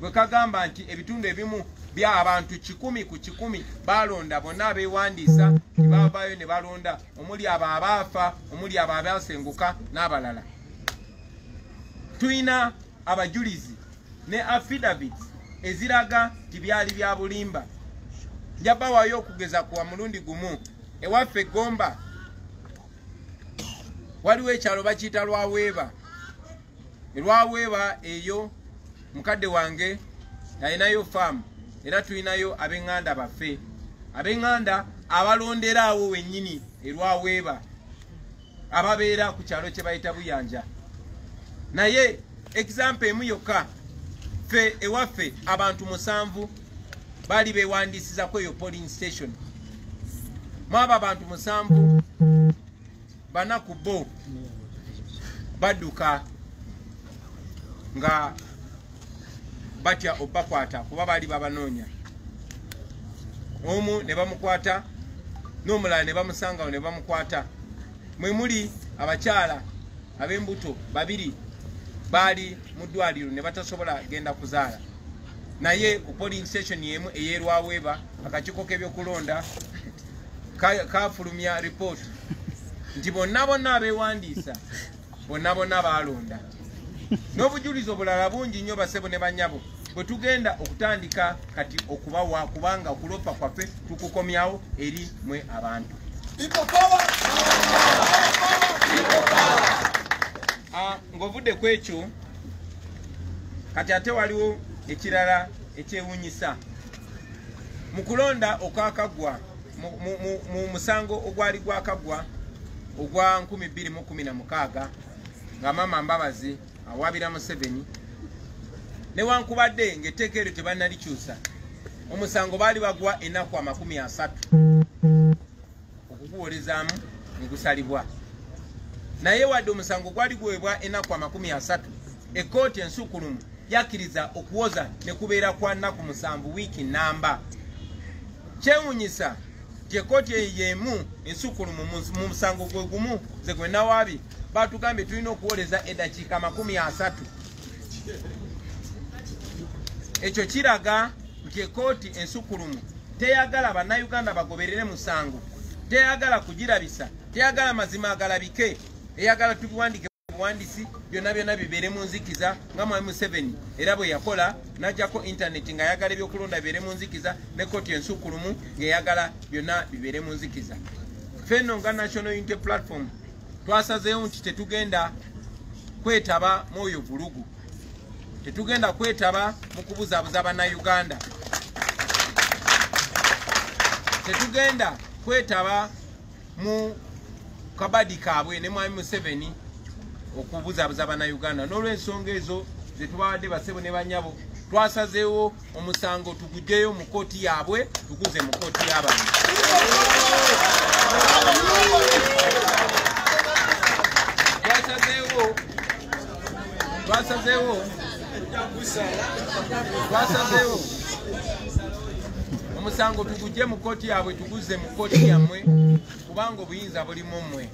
bwe kagamba nti ebitundu ebimu bya abantu kikumi ku kikumi balonda bonna abeewandiisa tibavaayo ne balonda omuli abo abaafa omuli abo abasenguka n'abalala. Tulina abajulizi ne affidavits eziraga nti byali bya bulimba njabawaayo okugeza kuwa mulundi gumu ewaffe egomba waliwo ekyalo bakiyita lwaweeba. Elwaweeba eyo mukadde wange alinayo faamu era tulinayo ab'eŋŋanda baffe. Ab'eŋŋanda abalondera awo wennyini erwaweeba ababeera ku kyalo kye bayita buyanja. Naye example emu yokka ffe ewaffe abantu musanvu baali bewandiisizako eyo polling station. Mwabo abantu musanvu bana ku bo badduka nga batya obakwata kuba baali babanoonya. Omu ne bamukwata n'omulala ne bamusangawo ne bamukwata. Mwe muli abakyala ab'embuto babiri baali mu ddwaliro ne batasobola genda kuzaala naye ku polling station yemu eyerwaweeba akakiiko k'ebyokulonda ka- kafulumya report. Nti bonna bonna abeewandiisa bonna bonna baalonda. N'obujulizi obulala bungi nnyo basebo ne banyabo bwe tugenda okutandika kati okubawa kubanga okulopa kwaffe tukukomyawo eri mwe abantu. Ah, ng'ovudde ku ekyo kati ate waliwo ekirala ekyewunyisa. Mu kulonda okwakaggwa mu- mu- mu- mu musango ogwali gwakaggwa ogwa 2016 nga mama mbabazi awabira museveni newankubadde ng'etteeka eryo tebannalikyusa omusango baali bagwa ennaku amakumi asatu. Okuguwolezaamu ne gusalibwa. Naye wadde omusango gwali guweebwa ennaku amakumi asatu ekkooti ensukkulumu yakkiriza okuwoza ne kubeera kwa nnaku musanvu wiiki namba. Kyewunyisa nti ekkooti eyo yemu ensukkulumu mu- mu musango gwe gumu ze gwe nawaabi batugambye tulina okuwoleza eddakiika amakumi asatu. Ekyo kiraga nti ekkooti ensukkulumu teyagala bannayuganda bagoberere musango teyagala kugirabisa teyagala mazima agalabike eyagala tubiwandike buwandiisi byonna byonna bibeere mu nzikiza nga mwami museveni era bwe yakola n'ajjako intaneti ng'ayagala ebyokulonda bibeere mu nzikiza ne kooti ensukkulumu ng'eyagala byonna bibeere mu nzikiza. Fenno nga national unity platform twasazeewo nti tetugenda kwetaba mu oyo vulugu tetugenda kwetaba mu kubuzaabuza bannayuganda tetugenda kwetaba mu kabadi kaabwe ne mwami museveni okubuzaabuza bannayuganda n'olwensonga ezo zetubawadde basebo ne banyabo twasazeewo omusango tugugyeyo mu kooti yaabwe tuguze mu kooti y'abantu. Twasazeewo twasazeewo twasazeewo omusango tugugye mu kooti yaabwe tuguze mu kooti yammwe kubanga obuyinza buli mu mmwe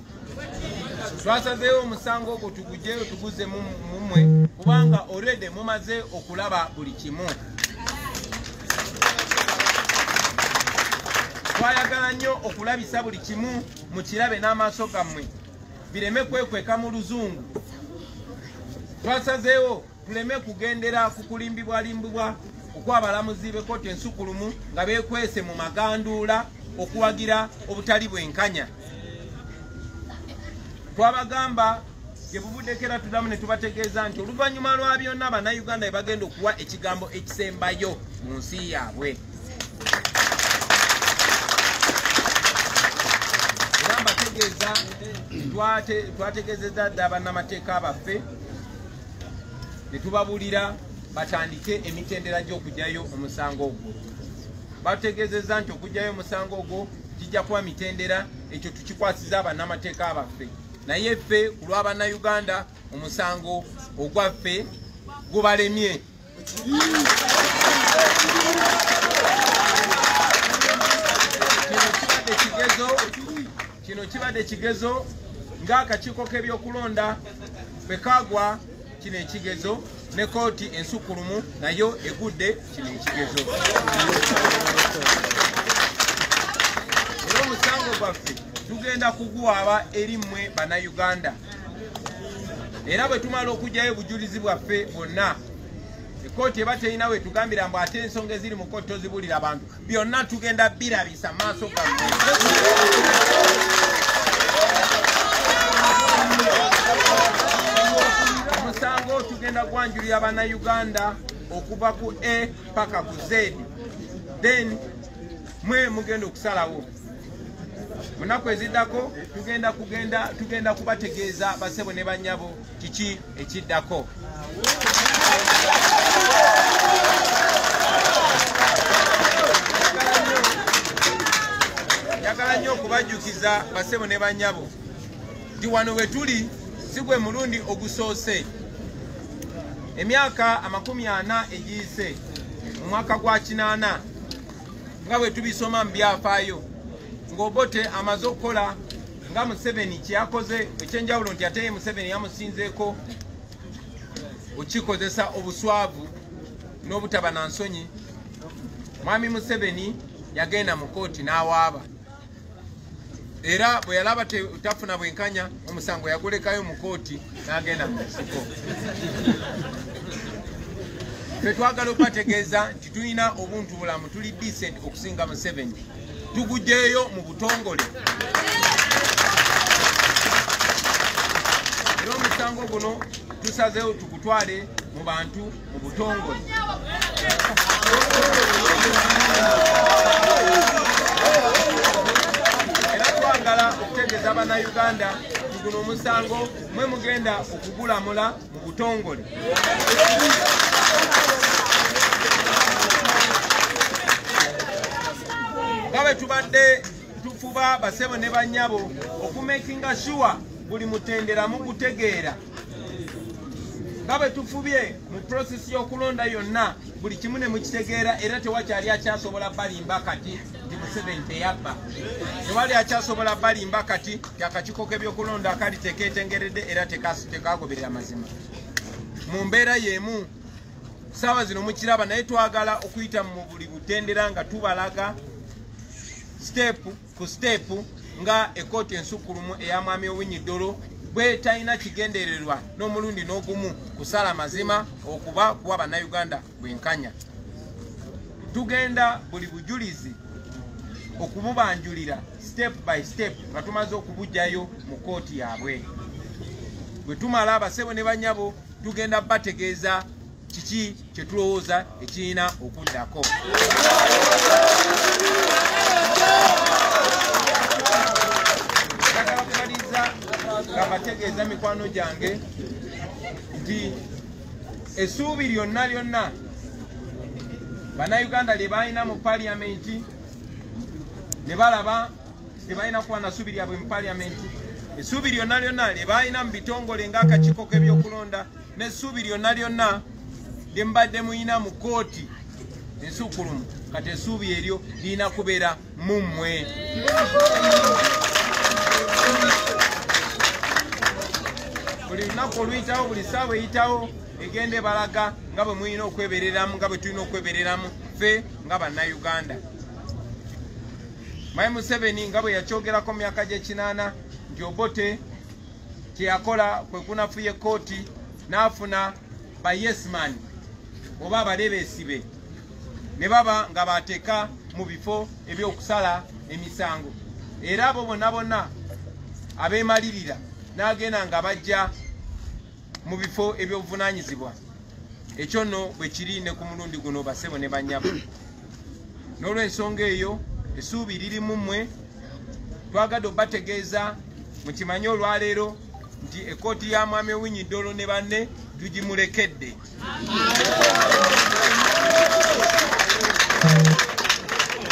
twasazeewo omusango ogwo tugugyeyo tuguze mu mu mmwe kubanga olredi mumaze okulaba buli kimu. Twayagala nnyo okulabisa buli kimu mu kirabe n'amaaso gammwe. Bireme kwekweka mu luzungu. Twasazeewo tuleme kugendera ku kulimbibwalimbibwa okw'abalamuzi b'ekkooti ensukkulumu nga beekwese mu maganduula okuwagira obutali bwenkanya twabagamba ge bubuddekera tuddamu ne tubategeeza nti oluvannyuma lwa byonna bannayuganda bye bagenda okuwa ekigambo ekisembayo mu nsi yaabwe. Era mbategeeza twate- twategeezezza dda bannamateeka baffe ne tubabuulira batandike emitendera gy'okugyayo omusango ogwo. Batutegeezezza nti okugyayo omusango ogwo kijja kuba mitendera ekyo tukikwasiza bannamateeka baffe naye ffe ku lwa bannayuganda omusango ogwaffe gubalemye. Kino kibadde kigezo ng'akakiiko k'ebyokulonda bwe kagwa kino ekigezo ne kooti ensukkulumu nayo egudde kino ekigezo. Era omusango gwaffe tugenda kuguwaaba eri mmwe bannayuganda. Era bwe tumala okugyayo obujulizi bwaffe bwonna ekooti eba terina we tugambira mbu ate ensonga eziri mu kooti tozibuulira abantu byonna tugenda birabisa maaso gammwe. Omusango tugenda gwanjulira bannayuganda okuva ku a paka ku z. Then mwe mugenda okusalawo munaku eziddako tugenda kugenda tugenda kubategeeza basebo ne banyabo kiki ekiddako? Njagala nnyo okubajjukiza basebo ne banyabo nti wano we tuli si gwe mulundi ogusoose. Emyaka amakumi ana egiyise mu mwaka gwa kinaana nga bwe tubisoma mu byafaayo ng'obote amaze okukola nga museveni kyeyakoze ekyenjawulo nti ate ye museveni yamusinzeeko okikozesa obuswavu n'obutaba na nsonyi. Mwami museveni yagenda mu kooti n'awaaba. Era bwe yalaba tafuna bwenkanya omusango yagulekayo mu kooti n'agenda mu nsiko. Ffe twagala okubategeeza nti tulina obuntu bulamu tuli decent okusinga museveni tugugyeyo mu butongole. Era omusango guno tusazeewo tugutwale mu bantu mu butongole. Era twagala okutegeeza bannayuganda nti guno omusango mwe mugenda okugulamula mu butongole nga bwe tubadde tufuba basebo ne banyabo okumakinga sure buli mutendera mugutegeera nga bwe tufubye mu prosesi y'okulonda yonna buli kimu ne mukitegeera era tewakyali akyasobola balimba kati nti museveni teyabba. Tewali akyasobola balimba kati ti akakiiko k'ebyokulonda akali tekeetengeredde era tekagoberera mazima. Mu mbeera y'emu saawa zino mukiraba naye twagala okuyita mu buli butendera nga tubalaga siteepu ku siteepu nga ekooti ensukkulumu eya mwami owinyiddolo bwe talina kigendererwa n'omulundi n'ogumu kusala mazima okuba kuwa bannayuganda bwenkanya. Tugenda buli bujulizi okububanjulira step by step nga tumaze okubugjayo mu kooti yaabwe. Bwe tumala abasebo ne banyabo tugenda bategeeza kiki kye tulowooza ekirina okuddako nga mbategeeza mikwano gyange nti essuubi lyonna lyonna bannayuganda lye balina mu paliyamenti ne balaba tebalina kuba na ssuubi lyabwe mu paliyamenti essuubi lyonna lyonna lye balina mu bitongole ng'akakiiko k'ebyokulonda n'essuubi lyonna lyonna lye mubadde muyina mu kooti ensukkulumu kati essuubi eryo lirina kubeera mummwe buli lunaku oluyitawo buli saawa eyitawo egenda ebalaga nga bwe mulina okwebereramu nga bwe tulina okwebereramu ffe nga bannayuganda. Mayi museveni nga bwe yakyogerako mu myaka gy'ekinaana nti obote kyeyakola kwe kunafuya ekooti n'afuna ba yesman oba abalebeesibe ne baba nga bateeka mu bifo ebyokusala emisango. Era abo bonna bonna abeemalirira n'agenda nga bajja mu bifo ebyobuvunaanyizibwa. Ekyo nno bwe kiri ne ku mulundi guno basebo ne bannyabo n'olw'ensonga eyo essuubi liri mu mmwe. Twagadde obategeeza mukimanye olwaleero nti ekooti ya mwami owinyiddolo ne banne tugimulekedde.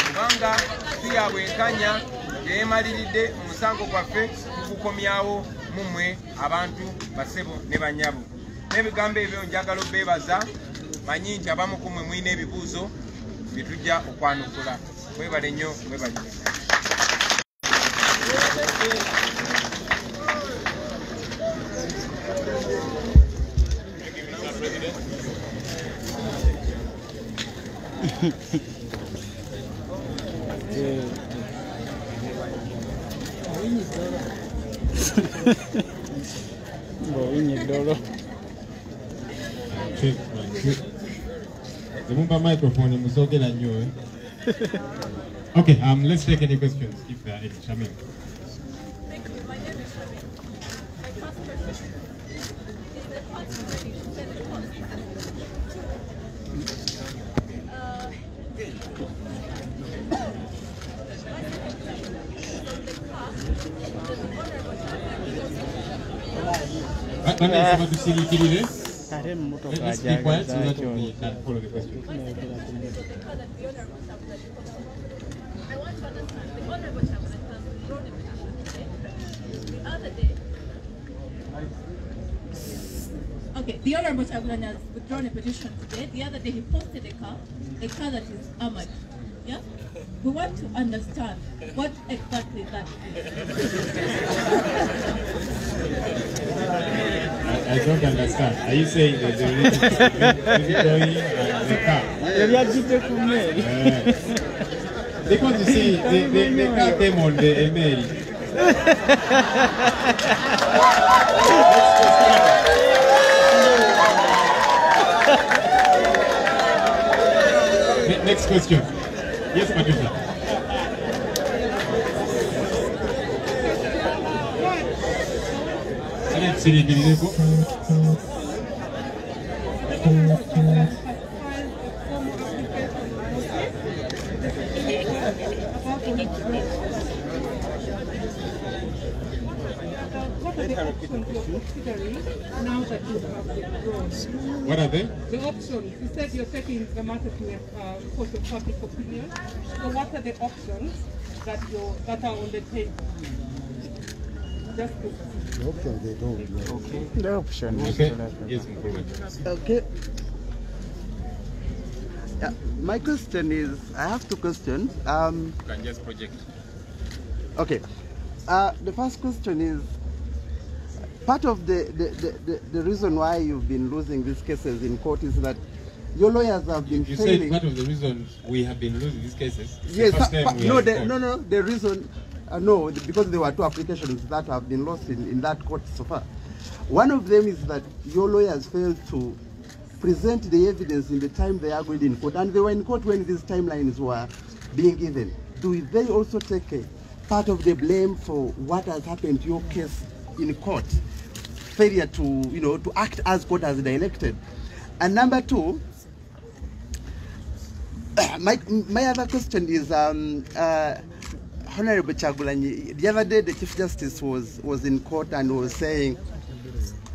Kubanga si ya bwenkanya yeemaliridde omusango gwaffe tugukomyawo mummwe abantu basebo ne banyabo. N'ebigambo ebyo njagala obeebaza manyi nti abamu ku mmwe mulina ebibuuzo bye tujja okwanukula. Mwebale nnyo mwebale ng'owinyiddolo Remember microphone musogera nnyo eh? Okay, um, let's take any questions if there are any. Shamil. The other day, Okay, the Honorable Chaplain has withdrawn a petition today. The other day he posted a car, a car that is armored. Yeah? We want to understand what exactly that is. I, I don't understand. Are you saying there's a relationship between withdrawing and the car? Uh, because you see, the, the, the car came on the email. Ne- Next question. Yes, Patricia. Совет среднего веков. Now that you have withdrawn? What are they? The options, you said you're taking the matter to a uh, court of public opinion. So what are the options that you that are on the table? Just to the option is Okay. to let- Yes, Mkulu. Okay. Yeah, my question is, I have two questions. Um, You can just project. okay. Uh, the first question is, part of the, the, the, the, the reason why you've been losing these cases in court is that your lawyers have been You said failing. part of the reason we have been losing these cases. the Yes, time no, the, no, no, the reason, uh, no, because there were two applications that have been lost in, in that court so far. One of them is that your lawyers failed to present the evidence in the time they argued in court, and they were in court when these timelines were being given. Do they also take a part of the blame for what has happened to your case in court? Failure to, you know, to act as court has directed. And number two, my, my other question is, um, uh, Honorable Chagulanyi, the other day the Chief Justice was, was in court and was saying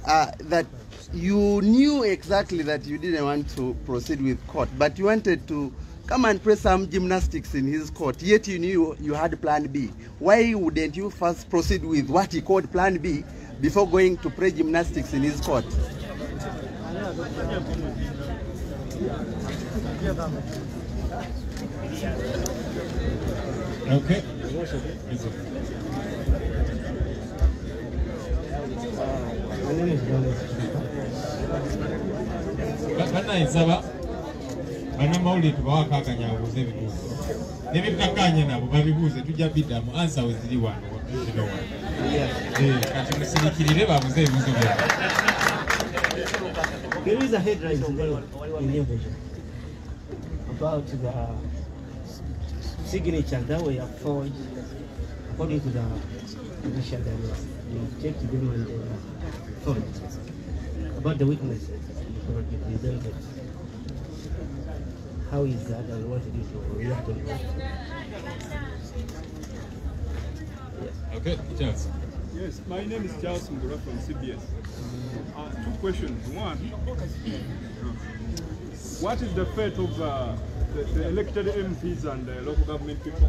uh, that you knew exactly that you didn't want to proceed with court, but you wanted to come and play some gymnastics in his court, yet you knew you had plan B. Why wouldn't you first proceed with what he called plan B before going to play gymnastics in his court? Okay. Yes, sir. Bannamawulire tubawako akanyabuuza ebibuuzo nebyetukakkaanya nabo babibuuze tujja biddamu ansa we ziri wano zino wano. Eh, kati musirikirire babuze ebibuuzo byabwe There is a headline today. In about the signatures that were forged according to the initial that We checked them and they were forged. About the witnesses. That presented. How is that and what did you react on that? Okay, Charles. Yes, my name is Charles Mugura from CBS. Uh, two questions. One, what is the fate of uh, the, the elected MPs and the local government people?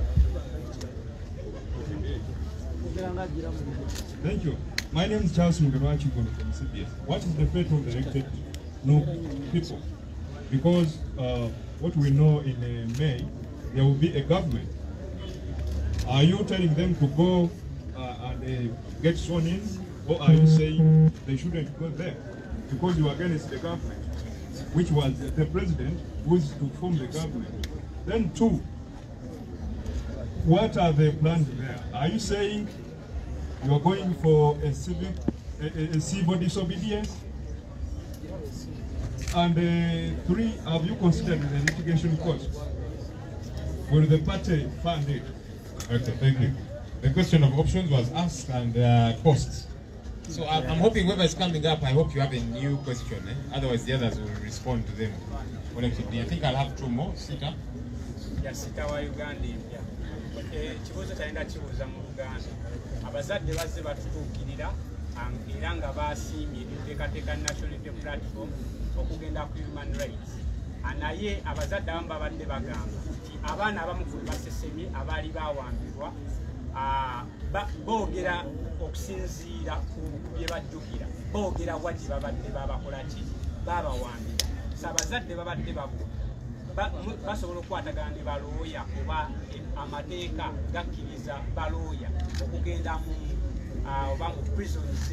Thank you. My name is Charles Mugabachi from CBS. What is the fate of the elected no people? Because uh, what we know in uh, May, there will be a government. Are you telling them to go uh, and uh, get sworn in, or are you saying they shouldn't go there because you are against the government, which was the president who is to form the government? Then two, what are the plans there? Are you saying you are going for a civic, a, a, a civil disobedience? And uh, three, have you considered the litigation cost? Will the party fund it? Okay, thank you. The question of options was asked and uh, costs. So I, I'm hoping whoever is coming up, I hope you have a new question. Eh? Otherwise, the others will respond to them collectively. I think I'll have two more. Sita. yasita wa uganda empya ekibuuzo kyalina kibuuza mu luganda abazadde bazze batutuukirira era nga basiimye enteekateeka national unity platform okugenda ku human rights. Naye abazadde abamu babadde bagamba nti abaana abamu ku basesemye abaali bawambibwa ba- boogera okusinziira ku bye bajjukira. Boogera wa gye babadde babakola ki? Babawambira so abazadde babadde babu ba- mu- basobola okukwatagana ne balooya oba amateeka gakkiriza balooya okugenda mu ah, oba mu prisons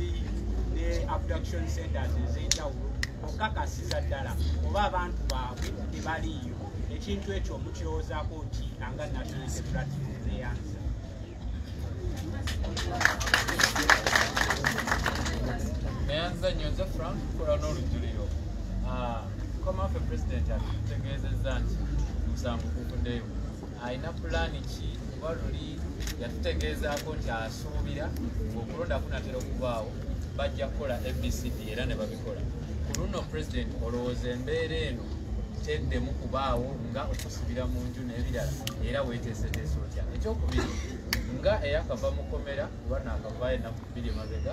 ne abduction centers ez'enjawulo okukakasiza ddala oba abantu baabwe tebaliiyo ekintu ekyo mukirowoozaako nti anga national platform neyanza neyanza nnyo nze frank kukola n'olujjuliro komaffe pulezidenti atutegeezezza nti omusango guvuddeyo alina pulaani ki? Kuba luli yatutegeezaako nti asuubira ng'okulonda kunatera okubaawo bajja kukola abcd era ne babikola. Ku luno pulezidenti olowooza embeera eno teddemu kubaawo nga okusibira mu nju n'ebirala era weeteeseteese otya ekyokubiri nga eyakava mu komera kuba naakavaayo ennaku bbiri emabega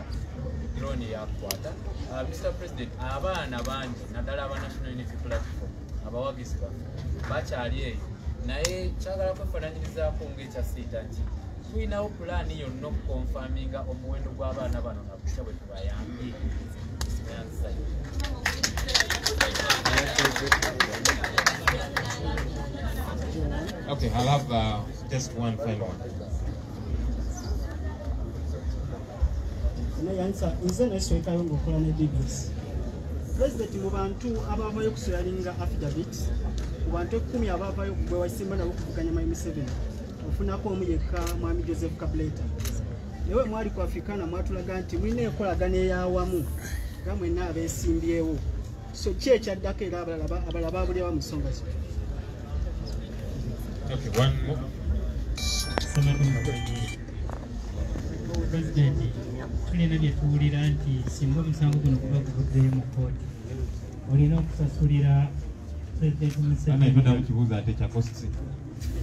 drone yakwata. Uh, mr president abaana bangi naddala aba national unity platform abawagizi baffe bakyali eyo naye kyagala kwefaananyirizaako ngaekyasiita nti tulinawo pulaani yonna okukonfaminga omuwendo gw'abaana bano nabutya bwe tubayambye. Okay, I'll have uh, just one final one. nayansa nze neswekayo ngaokola ne bbs pulezidenti mu bantu abavayo okusweyalinga affidavit mu bantu ekkumi abavayo bwewasimba nabo okuvuganya mwami museveni ofunako omu yekka mwami joseph kabuleta. Naye mwali ku afrikaana mwatulaga nti mulina enkolagana ey'awamu nga mwenna abeesimbyewo. So ki ekyaddako era abalala ba- abalala babulyawa mu nsonga zo Okay, one more. Pulezidenti tulina bye tuwulira nti singa omusango guno guba guvuddeyo mu kooti olina okusasulira pulezidenti nabo kibuuza ate kya kosti.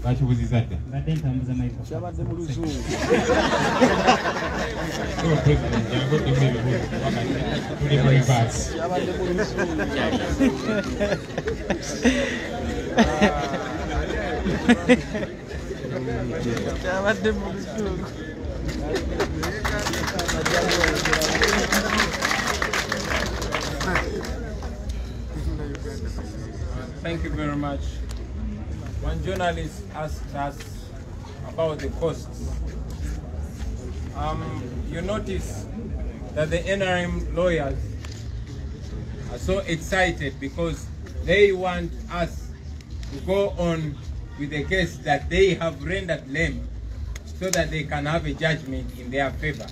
Bakibuuziza dda. mbadde ntambuza mayiko Kyabadde mu luzungu. Kyabadde mu luzungu. Thank you very much. One journalist asked us about the costs. Um, you notice that the NRM lawyers are so excited because they want us to go on with a case that they have rendered lame so that they can have a judgment in their favor.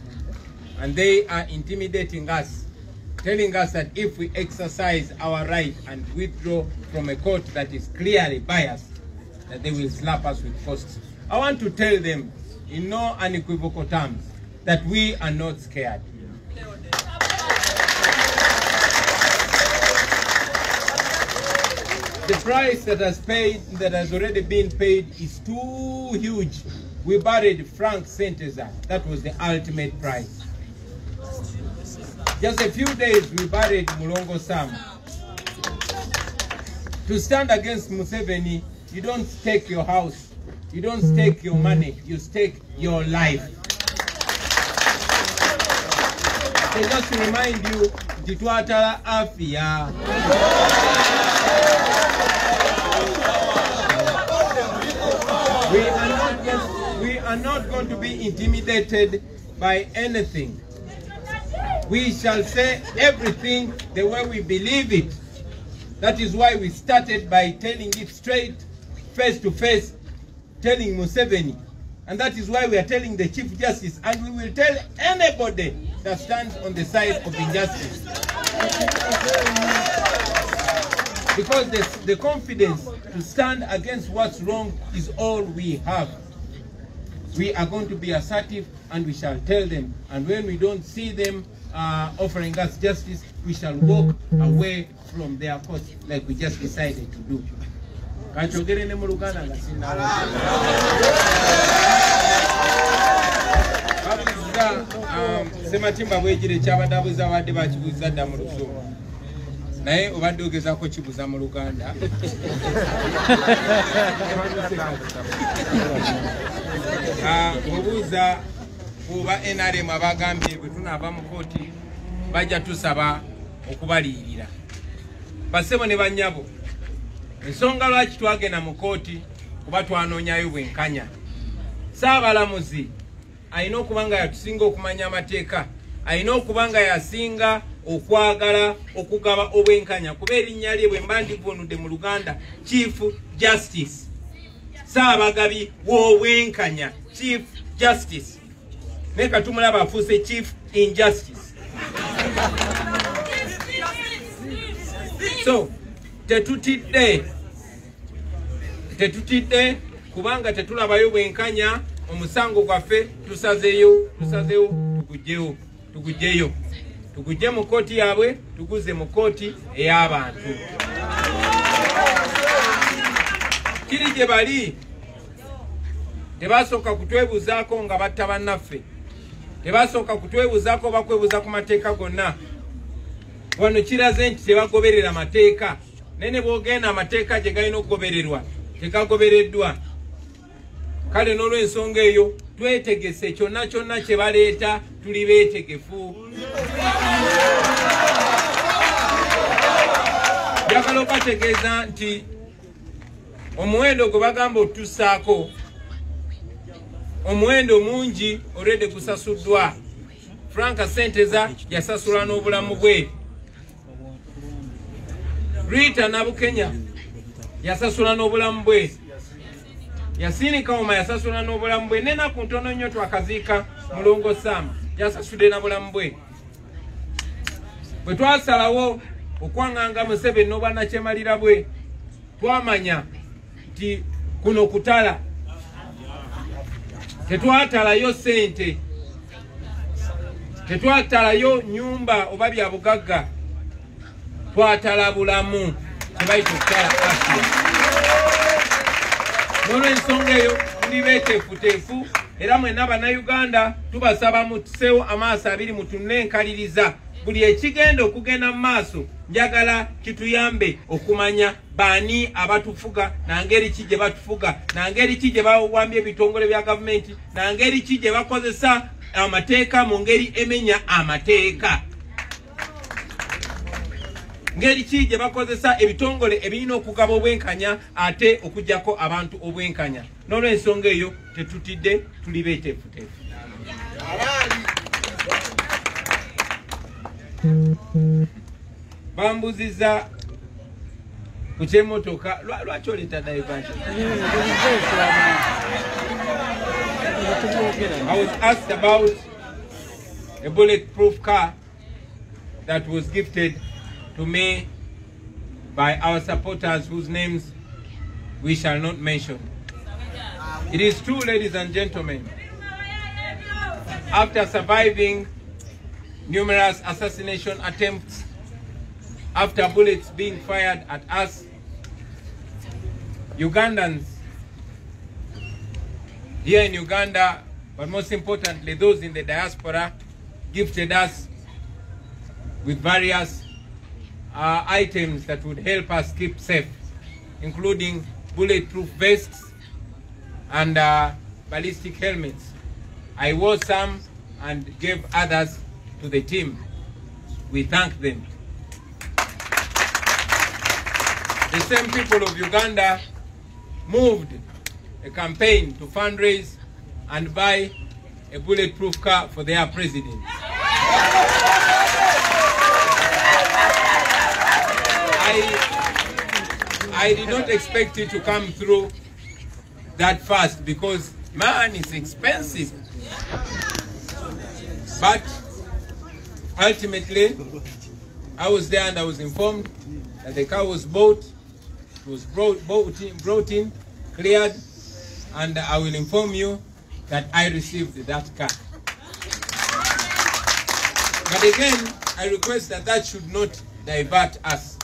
And they are intimidating us, telling us that if we exercise our right and withdraw from a court that is clearly biased, that they will slap us with costs. I want to tell them in no unequivocal terms that we are not scared. The price that has paid, that has already been paid, is too huge. We buried Frank Senteza. That was the ultimate price. Just a few days, we buried Mulongo Sam. To stand against Museveni, you don't stake your house, you don't stake your money, you stake your life. So just to remind you, Titwatala Afia. Are not going to be intimidated by anything. We shall say everything the way we believe it. That is why we started by telling it straight, face to face, telling Museveni. And that is why we are telling the Chief Justice, and we will tell anybody that stands on the side of injustice. Because the, the confidence to stand against what's wrong is all we have. We are going to be assertive and we shall tell them. And when we don't see them uh, offering us justice, we shall walk away from their cause like we just decided to do. Um, sematimba bwegire kyabadde abuuza abadde bakibuuza dda mu luzungu naye obadde ogezaako kibuuza mu luganda. Ah, obuuza oba nrm abagambye bwe tunaava mu kooti bajja tusaba okubaliyirira basebo ne banyabo ensonga lwaki twagenda mu kooti kuba twanoonyayo bwenkanya saabalamuzi alina okuba nga yatusinga okumanya amateeka alina okuba nga yasinga okwagala okugaba obwenkanya. Kuba erinnya lye bwe mba ndivunudde mu luganda chief justice saabagabi w'obwenkanya. Chief justice. Naye katumulaba afuuse chief injustice so tetutidde tetutidde kubanga tetulabayo bwenkanya. Omusango gwaffe tusazeyo tusazeyo tugugyeyo tugugyeyo tugugye mu kooti yaabwe tuguze mu kooti ey'abantu. Kiri gye bali tebasooka kutwebuzaako nga batta bannaffe. Tebasooka kutwebuzaako bakwebuza ku mateeka gonna. Wano kiraze nti tebagoberera mateeka. Naye ne bwogenda amateeka gye galina okugobererwa tegagobereddwa. Kale n'olwensonga eyo twetegese kyonna kyonna kye baleeta tuli beetegefu. Njagala okategeeza nti omuwendo gwe bagamba otussaako omuwendo mungi olwedde gusasuddwa. Franka senteza yasasula n'obulamu bwe. Rita nabukenya yasasula n'obulamu bwe yasinika oma yasasula n'obulamu bwe nenaku ntono nnyo twakaziika mulongo sam yasasudde na bulamu bwe. Bwe twasalawo okwaŋŋanga museveni n'obwanakyemalira bwe twamanya nti kuno kutala. Tetwatalayo sente tetwatalayo nyumba oba bya bugagga twatala bulamu kyebayita okutala afya n'olwensonga eyo tuli beeteefuteefu era mwenna bannayuganda tubasaba mutusewo amaaso abiri mutunenkaliriza buli ekigenda okugenda mu maaso njagala kituyambe okumanya baani abatufuga nangeri ki gye batufuga nangeri ki gye bawambye ebitongole bya gavumenti nangeri ki gye bakozesa amateeka mu ngeri emenya amateeka ngeri ki gye bakozesa ebitongole ebirina okugaba obwenkanya ate okugjako abantu obwenkanya? N'olwensonga eyo tetutidde tuli beeteefuteefu bambuziza ku kyemotoka Lwa- lwaki oleeta diversion? I was asked about a bulletproof car that was gifted to me by our supporters whose names we shall not mention. It is true, ladies and gentlemen, after surviving numerous assassination attempts, after bullets being fired at us, Ugandans here in Uganda, but most importantly, those in the diaspora, gifted us with various uh, items that would help us keep safe, including bulletproof vests and uh, ballistic helmets. I wore some and gave others to the team. We thank them. The same people of Uganda moved a campaign to fundraise and buy a bulletproof car for their president. I, did not expect it to come through that fast because man is expensive. But ultimately, I was there and I was informed that the car was bought, it was brought, brought, in, brought in, cleared, and I will inform you that I received that car. But again, I request that that should not divert us.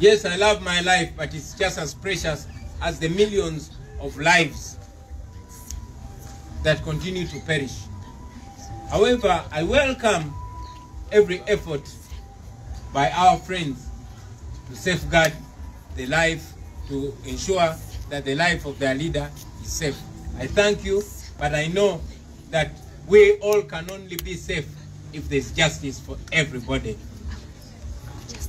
Yes, I love my life, but it's just as precious as the millions of lives that continue to perish. However, I welcome every effort by our friends to safeguard the life, to ensure that the life of their leader is safe. I thank you, but I know that we all can only be safe if there's justice for everybody.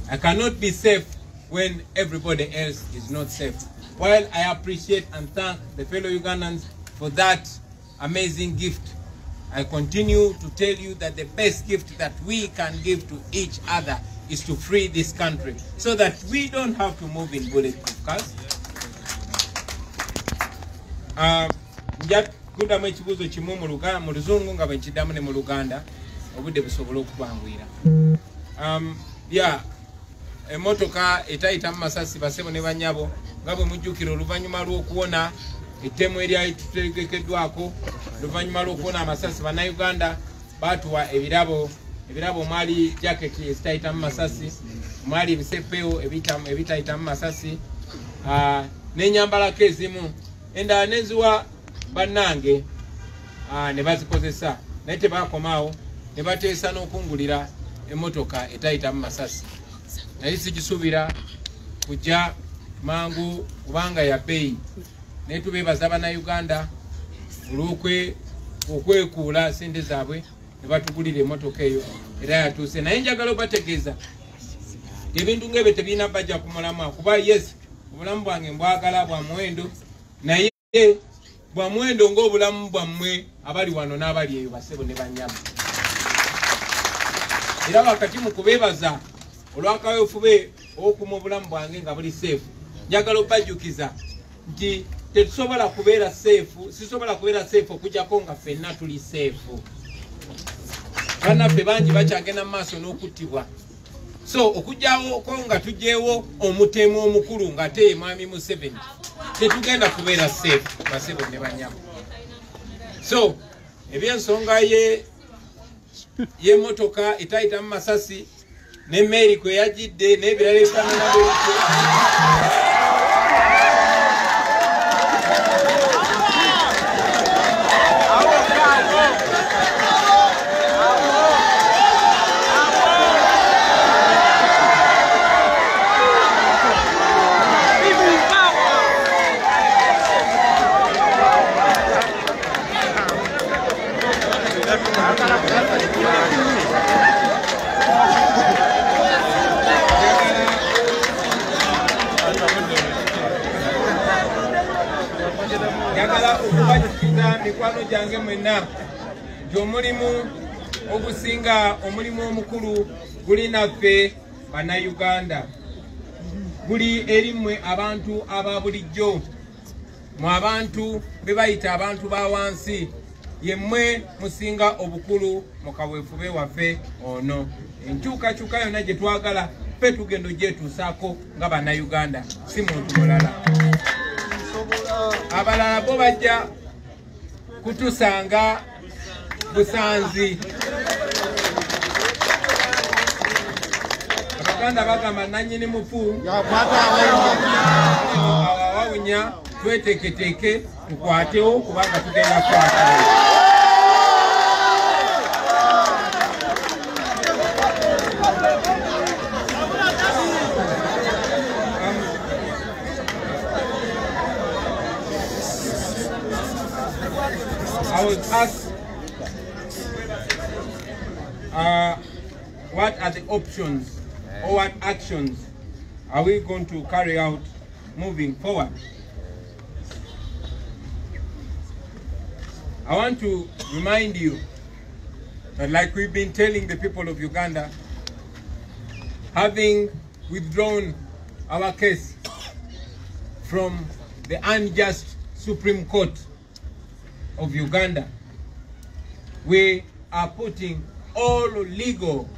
I cannot be safe when everybody else is not safe. While I appreciate and thank the fellow Ugandans for that amazing gift, I continue to tell you that the best gift that we can give to each other is to free this country so that we don't have to move in bulletproof cars. Uh, nja kuddamu ekibuuzo kimu mu luzungu nga bwe nkiddamu ne mu luganda obudde busobole okubangwira um, emotoka etayitamu masasi basebo ne banyabo nga bwe mujjukira oluvannyuma lw'okuwona ettemu eryali tutegekeddwako oluvannyuma lw'okuwona amasasi bannayuganda baatuwa ebirabo ebirabo omwali jaketi ezitayitamu masasi omwali ebisepeo ebita- ebitayitamu masasi n'enyambalako ezimu endala neziwa bannange ne bazikozesa naye tebakomaawo ne bateesa n'okungulira emmotoka etayitamu masasi naye sigisuubira kujja mangu kubanga ya bbeeyi naye tubeebaza bannayuganda olw'okwe okwekuula sente zaabwe ne batugulira emmotoka eyo. Era yatuuse. Naye njagala obategeeza ebintu ngaebyo tebirina bajja ku mulamwa kuba yes obulamu bwange mbwagala bwa muwendo. Naye bwa muwendo ng'obulamu bwammwe abali wano n'abali eyo basebo ne banyama era wakati mu kubeebaza olwakaweefube okuma obulamu bwange nga buli seefu. Njagala obajjukiza nti tetusobola kubeera seefu sisobola kubeera seefu okujjako nga ffenna tuli seefu. Bannaffe bangi bakyagenda mu maaso n'okuttibwa. So okugjawoko nga tugyewo omutemu omukulu ng'ate ye mwami museveni tetugenda kubeera seefu basebo ne banyama so ebyensonga ye y'emmotoka etayitamu masasi n'emmeeri kwe yagidde n'ebirala ebifaanana mikwano gyange mwenna. Nti omulimu ogusinga omulimu omukulu guli naffe bannayuganda. Guli eri mmwe abantu aba bulijjo. Mu abantu be bayita abantu ba wansi yemmwe musinga obukulu mu kaweefube waffe ono. Enkyukakyuka yonna gye twagala ffe tugendo gyetuusaako nga bannayuganda si muntu mulala. Abalala bo bajja kutusanga busanzi. Abaganda bagamba nanyini mufu. Awawunya tweteketeeke tukwatewo kubanga tugenda kwatawo was uh, what are the options or what actions are we going to carry out moving forward. I want to remind you that like we've been telling the people of Uganda, having withdrawn our case from the unjust Supreme Court of Uganda, we are putting all legal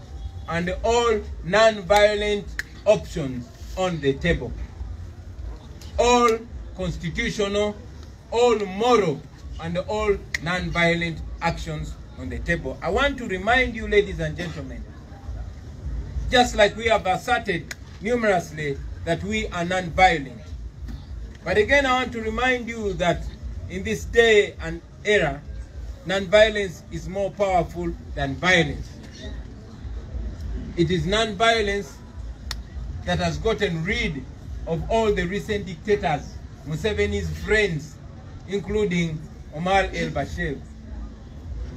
and all non-violent options on the table. All constitutional, all moral, and all non-violent actions on the table. I want to remind you, ladies and gentlemen, just like we have asserted numerously that we are non-violent. But again, I want to remind you that in this day and era, non-violence is more powerful than violence. It is non-violence that has gotten rid of all the recent dictators, Museveni's friends, including Omar el-Bashir.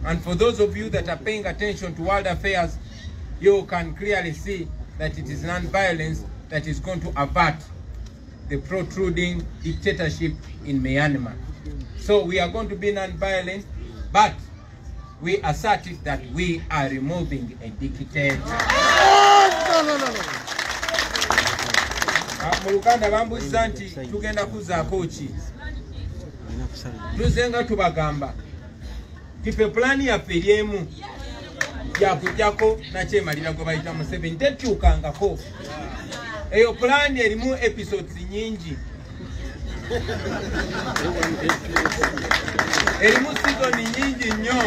And for those of you that are paying attention to world affairs, you can clearly see that it is non-violence that is going to avert the protruding dictatorship in Myanmar. So we are going to be non-violent, but we asserted that we are removing a dictator. Ah, mu luganda bambuuza nti tugenda kuzaako ki tuze nga tubagamba tife pulaani yaffe eryemu yakujjako nakyemalira gwe bayita museveni tetuukangako. Eyo pulaani erimu episodes nyingi erimu sizoni nyingi nnyo.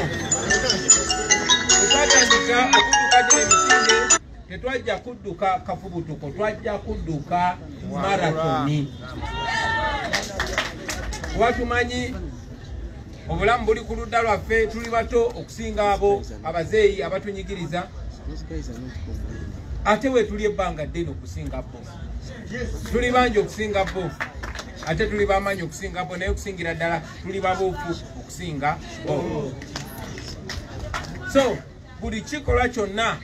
Twatandika okudduka gino emisinde tetwajja kudduka kafubutuko twajja kudduka maratoni kuba tumanyi obulamu buli ku ludda lwaffe tuli bato okusinga abo abazeeyi abatunyigiriza ate we tuli ebbanga ddene okusinga bo. Tuli bangi okusinga bo ate tuli bamaanyi okusinga bo naye okusingira ddala tuli babuufu okusinga bo. So buli kikolwa kyonna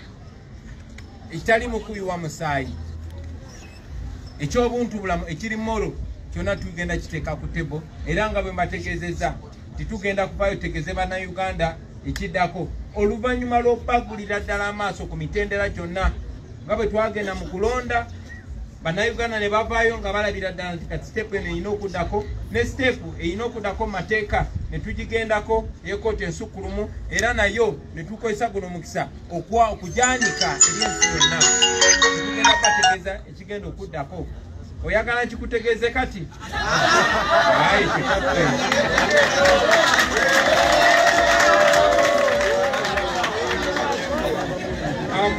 ekitali mukubiwa musaayi ekyobuntubulamu ekiri molo kyonna tugenda kiteeka ku tebo era nga bwe mbategeezezza titugenda kuvayo tegeze bannayuganda ekiddako oluvannyuma lw'okubagulira ddala amaaso ku mitendera gyonna nga bwe twagenda mu kulonda bannayuganda ne bavaayo nga balabira ddala nti kati siteepu eno erina okuddako ne siteepu erina okuddako mu mateeka ne tugigendako yekoota ensukkulumu era nayo ne tukozesa guno mukisa okwa okujaanika eri ensi yonna. Netugenda kubategeeza ekigenda okuddako. Oyagala kikutegeeze kati? Ayi kikaffe Um,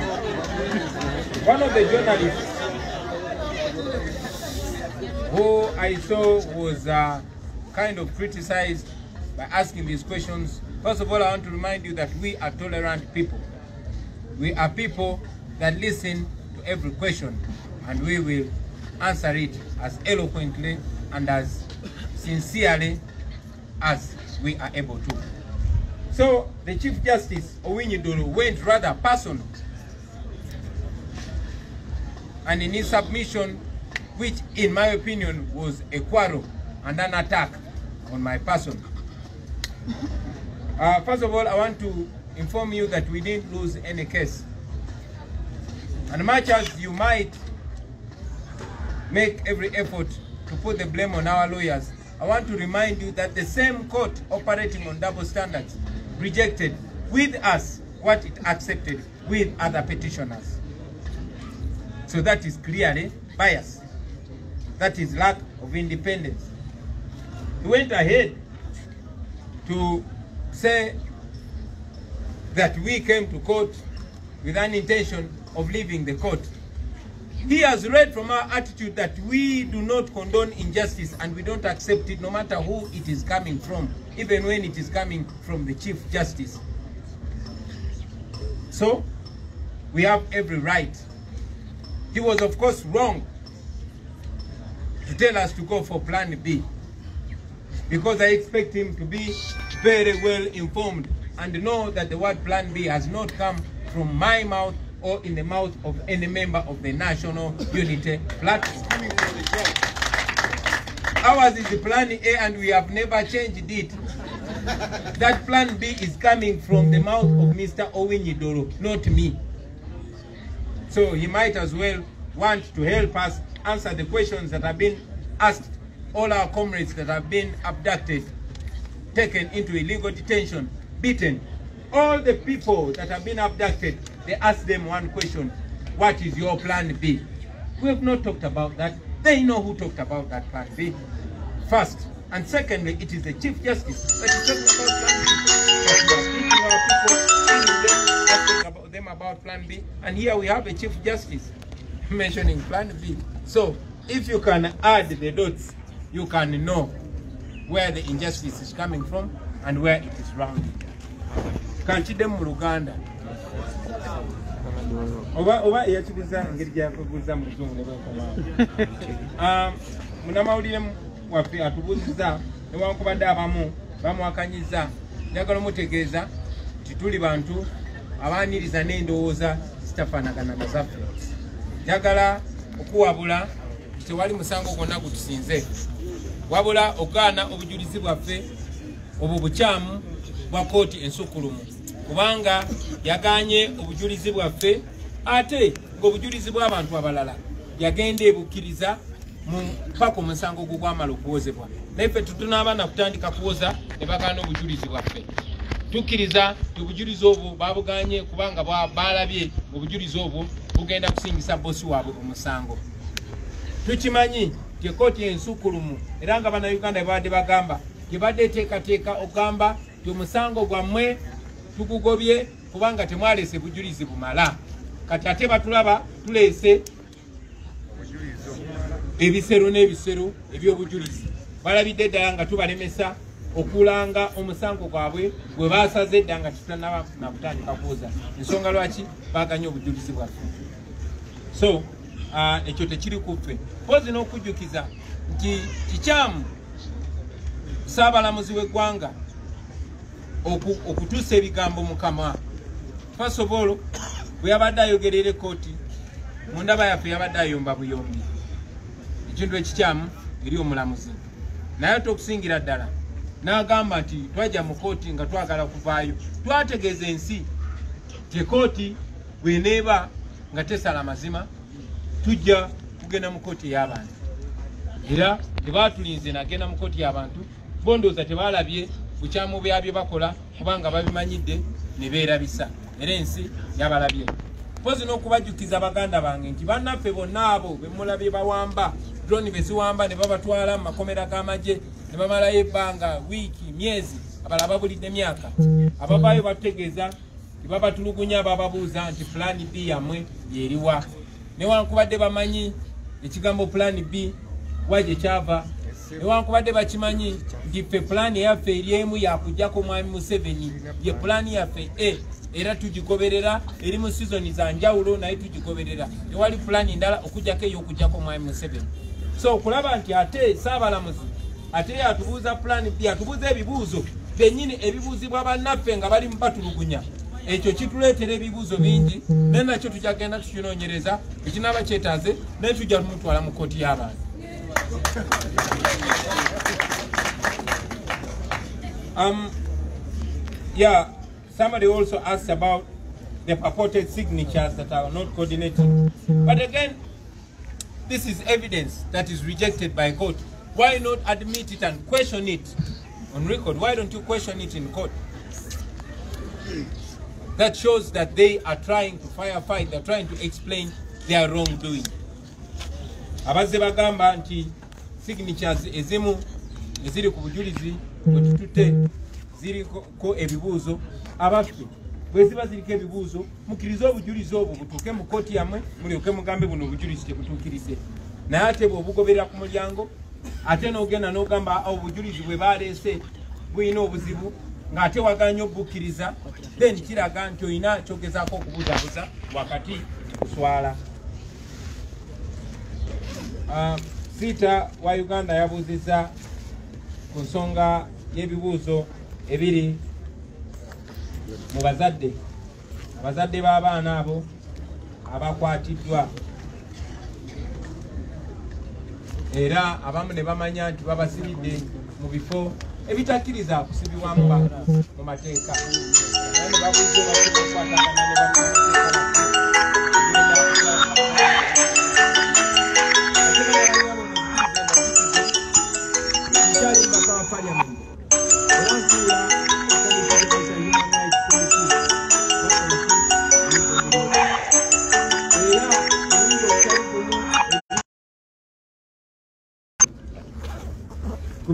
one of the journalists who I saw was uh, kind of criticized by asking these questions. First of all, I want to remind you that we are tolerant people. We are people that listen to every question and we will answer it as eloquently and as sincerely as we are able to. So the Chief Justice Owinyi Dolo went rather personal and in his submission which in my opinion was a quarrel and an attack on my person. Uh, first of all, I want to inform you that we didn't lose any case. And much as you might make every effort to put the blame on our lawyers, I want to remind you that the same court operating on double standards rejected with us what it accepted with other petitioners. So that is clearly bias. That is lack of independence. He went ahead to say that we came to court with an intention of leaving the court. He has read from our attitude that we do not condone injustice and we don't accept it no matter who it is coming from, even when it is coming from the Chief Justice. So, we have every right. He was of course wrong to tell us to go for plan B because I expect him to be very well informed and know that the word plan B has not come from my mouth or in the mouth of any member of the National Unity Platform. Ours is the plan A and we have never changed it. That plan B is coming from the mouth of Mr. Owinyi Doro, not me. So he might as well want to help us answer the questions that have been asked all our comrades that have been abducted, taken into illegal detention, beaten. All the people that have been abducted, they ask them one question, what is your plan B? We have not talked about that. They know who talked about that plan B. First. And secondly, it is the Chief Justice that is talking about plan B. Them about plan B. And here we have a Chief Justice mentioning plan B. So if you can add the dots, you can know where the injustice is coming from and where it is rounded. kankiddemu mu luganda oba oba eyakiguza engeri gyakuguza mu luzungu ne bwenkomaa um, munamawulire waffe atubuuziza newankubadde abamu bamwakanyiza njagala omutegeeza nti tuli bantu abaaniriza n'endowooza zitafaanagana na zaffe njagala okuwabula nti tewali musango gwonna gutusinze. Wabula ogaana obujulizi bwaffe obwo bukyamu bwa kooti ensukulumu kubanga yaganye obujulizi bwaffe ate ng'obujulizi bw'abantu abalala yagenda ebukkiriza paka omusango gwo gwamala okuwozebwa. Naffe tetunaaba nakutandika kuwoza ne bagaana obujulizi bwaffe. Tukkiriza ti obujulizi obwo babuganye kubanga balabye obujulizi obwo bugenda kusingisa bosi waabwe omusango tukimanyi ti ekooti ensukulumu era nga bannayuganda bebadde bagamba gyebadde eteekateeka okugamba ti omusango gwammwe tugugobye kubanga temwaleese bujulizi bumala. Kati ate batulaba tuleese ebisero n'ebisero ebyobujulizi. Balabidde ddala nga tubalemesa okulanga omusango gwabwe gwe basaze edda nga tutanaba nakutandika kuwoza ensonga lwaki baganye obujulizi bwaffe so ekyo tekiri kuffe mpozi n'okujjukiza nti kikyamu saabalamuzi w'eggwanga okutuusa ebigambo mukama all bwe yabadde ayogerera ekooti mu ndaba yaffe yabadde ayomba buyombi. Ekintu ekikyamu eri omulamuzi. Naye ate okusingira ddala n'agamba nti twajja mu kooti nga twagala kuvaayo twategeeza ensi ti ekooti bweneeba nga tesala mazima tujja kugenda mu kooti ey'abantu era tebatulinze nagenda mu kooti y'abantu bondooza tebalabye bukyamu byabye bakola kubanga babimanyidde ne beerabisa. Era ensi yabalabye. Mpozi n'okubajjukiza baganda bange nti bannaffe bonna abo bemulabye bawamba droni beziwamba ne babatwala mu makomera g'amagye ne bamalayo ebbanga wiiki myezi abala babulidde myaka. Abavaayo batutegeeza tebabatulugunya bababuuza nti pulaani b yammwe yeriwa newankubadde bamanyi ekigambo pulaani b wa gye kyava? Newankubadde bakimanyi nti ffe pulaani eyaffe eri emu yakugjako mwami museveni? Ye pulaani yaffe e era tugigoberera. Eri mu sizoni za njawulo naye tugigoberera. Tewali pulaani ndala okugjako ey'okugjako mwami museveni. So okulaba nti ate saabalamuzi ate yatubuuza pulaani b atubuuza ebibuuzo byennyini ebibuuzibwa bannaffe nga bali batulugunya ekyo kituleetera ebibuuzo bingi naye nakyo tujagenda tukinoonyereza ekinaaba kyetaaze naye tujja tumutwala mu kooti y'abantu Um, yeah, somebody also asked about the purported signatures that are not coordinated. But again, this is evidence that is rejected by court. Why not admit it and question it on record? Why don't you question it in court? That shows that they are trying to firefight, they're trying to explain their wrongdoing. abazze bagamba nti signatures ezimu eziri ku bujulizi bwetutute ziriko ebibuuzo abaffe bwe ziba ziriko ebibuuzo mukkirize obujulizi obwo butuuke mu kooti yammwe mulyoke mugambe buno obujulizi tebutuukirize naye ate bweobugoberera ku mulyango ate n'ogenda n'ogamba obujulizi bwe baleese bulina obuzibu ng'ate waganya obukkiriza then kiraga nti olina kyogezaako okubuzaabuza wakati kuswala Uh, sita wa uganda yabuuzizza ku nsonga y'ebibuuzo ebiri mu bazadde. Abazadde b'abaana abo abakwatiddwa. Era abamu ne bamanya nti babasibidde mu bifo ebitakkiriza kusibibwamu mu mateeka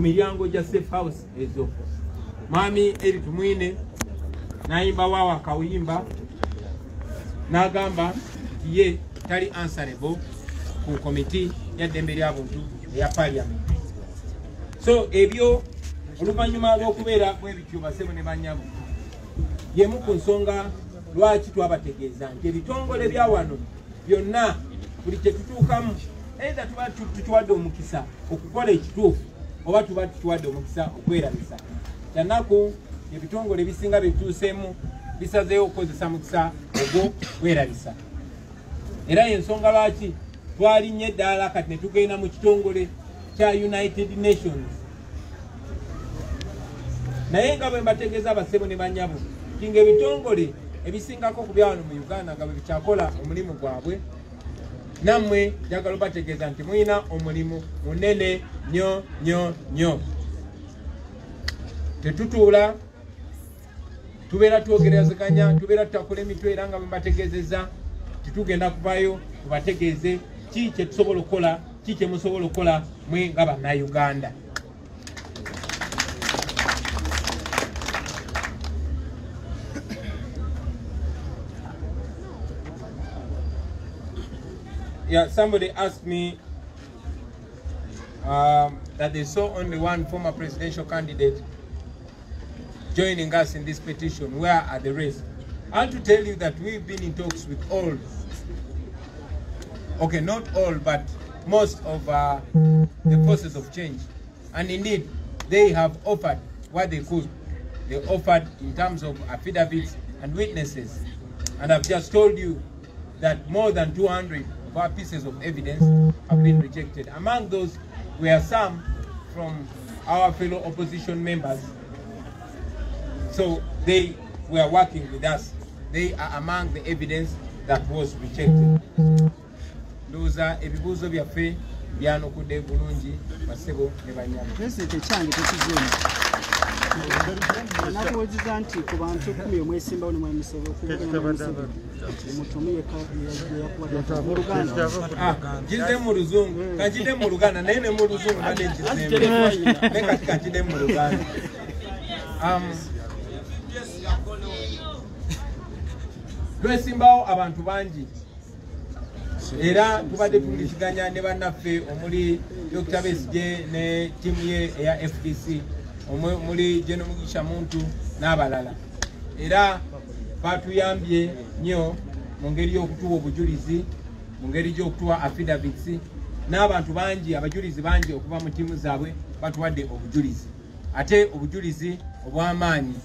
miryango gya safe house ezo. Mwami eri tumwine nayimba waawo akawuyimba n'agamba ye tali answerable ku komiti yaddembe lyabuntu eya parliament. So ebyo oluvannyuma lw'okubeera bwe bityo basebo ne banyamu yemu ku nsonga lwaki twabategeeza nti ebitongole bya wano byonna buli kyetutuukamu eitha tuba tu- tukiwadde omukisa okukola ekituufu oba tuba tukiwadde omukisa okwerabisa. Kyanaku ebitongole ebisinga byetutuuseemu bisazeewo okukozesa mukisa ogwo kwerabisa. Era yensonga lwaki twalinnye eddaala kati ne tugenda mu kitongole kya united nations? Naye nga bwe mbategeeza abasebo ne banyabo nti nga ebitongole ebisingako ku byawano mu uganda nga bwe bikyakola omulimu gwabwe nammwe njagala obategeeza nti mulina omulimu munene nnyo nnyo nnyo. Tetutuula tubeera twogerezeganya tubeera tutakula emitwe era nga bwe mbategeezezza titugenda kuvayo tubategeeze ki kyetusobola okukola ki kyemusobola okukola mwe nga bannayuganda yeah, somebody asked me um, that they saw only one former presidential candidate joining us in this petition. Where are the rest? I want to tell you that we've been in talks with all, okay, not all, but most of uh, the forces of change. And indeed, they have offered what they could. They offered in terms of affidavits and witnesses. And I've just told you that more than 200 our pieces of evidence have been rejected. Among those were some from our fellow opposition members. So they were working with us. They are among the evidence that was rejected. ndowooza ebibuuzo byaffe byanukudde bulungi basebo ne banyama nakubuuziza nti ku bantu kumi omwesimbawo ne mwamusebe okuvuganya mu luganda. ngize mu luzungu. Kankide mu luganda naye ne mu luzungu ne kati kankide mu luganda. Um, twesimbawo abantu bangi. Era tubadde tuwuliziganya ne bannaffe omuli dr. Besije ne tiimu ye eya fdc omwe- muli jeno mugisha muntu n'abalala. Era batuyambye nnyo mu ngeri y'okutuwa obujulizi mu ngeri gy'okutuwa affidavits. N'abantu bangi abajulizi bangi okuva mu ttiimu zaabwe batuwadde obujulizi. Ate obujulizi obw'amaanyi.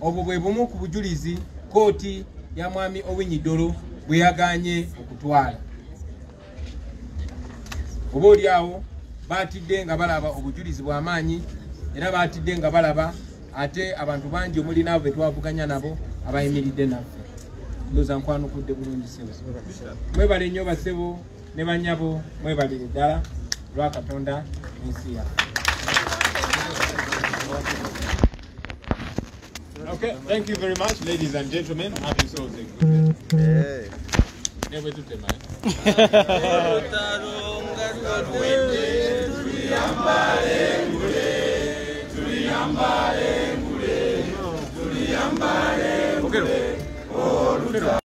Obwo bwe bumu ku bujulizi kooti ya mwami owinyidolo bwe yaganye okutwala. Oba oli awo batidde nga balaba obujulizi bw'amaanyi era batidde nga balaba ate abantu bangi omuli naabo betwavuganya nabo abayimiridde naffe. Ndooza nkwanukudde bulungi sebo mwebale nnyo basebo ne banyabo mwebalire ddala lwa katonda n'ensi yaffe Okay, thank you very much, ladies and gentlemen. Have a good day. Never to them, man. Okay.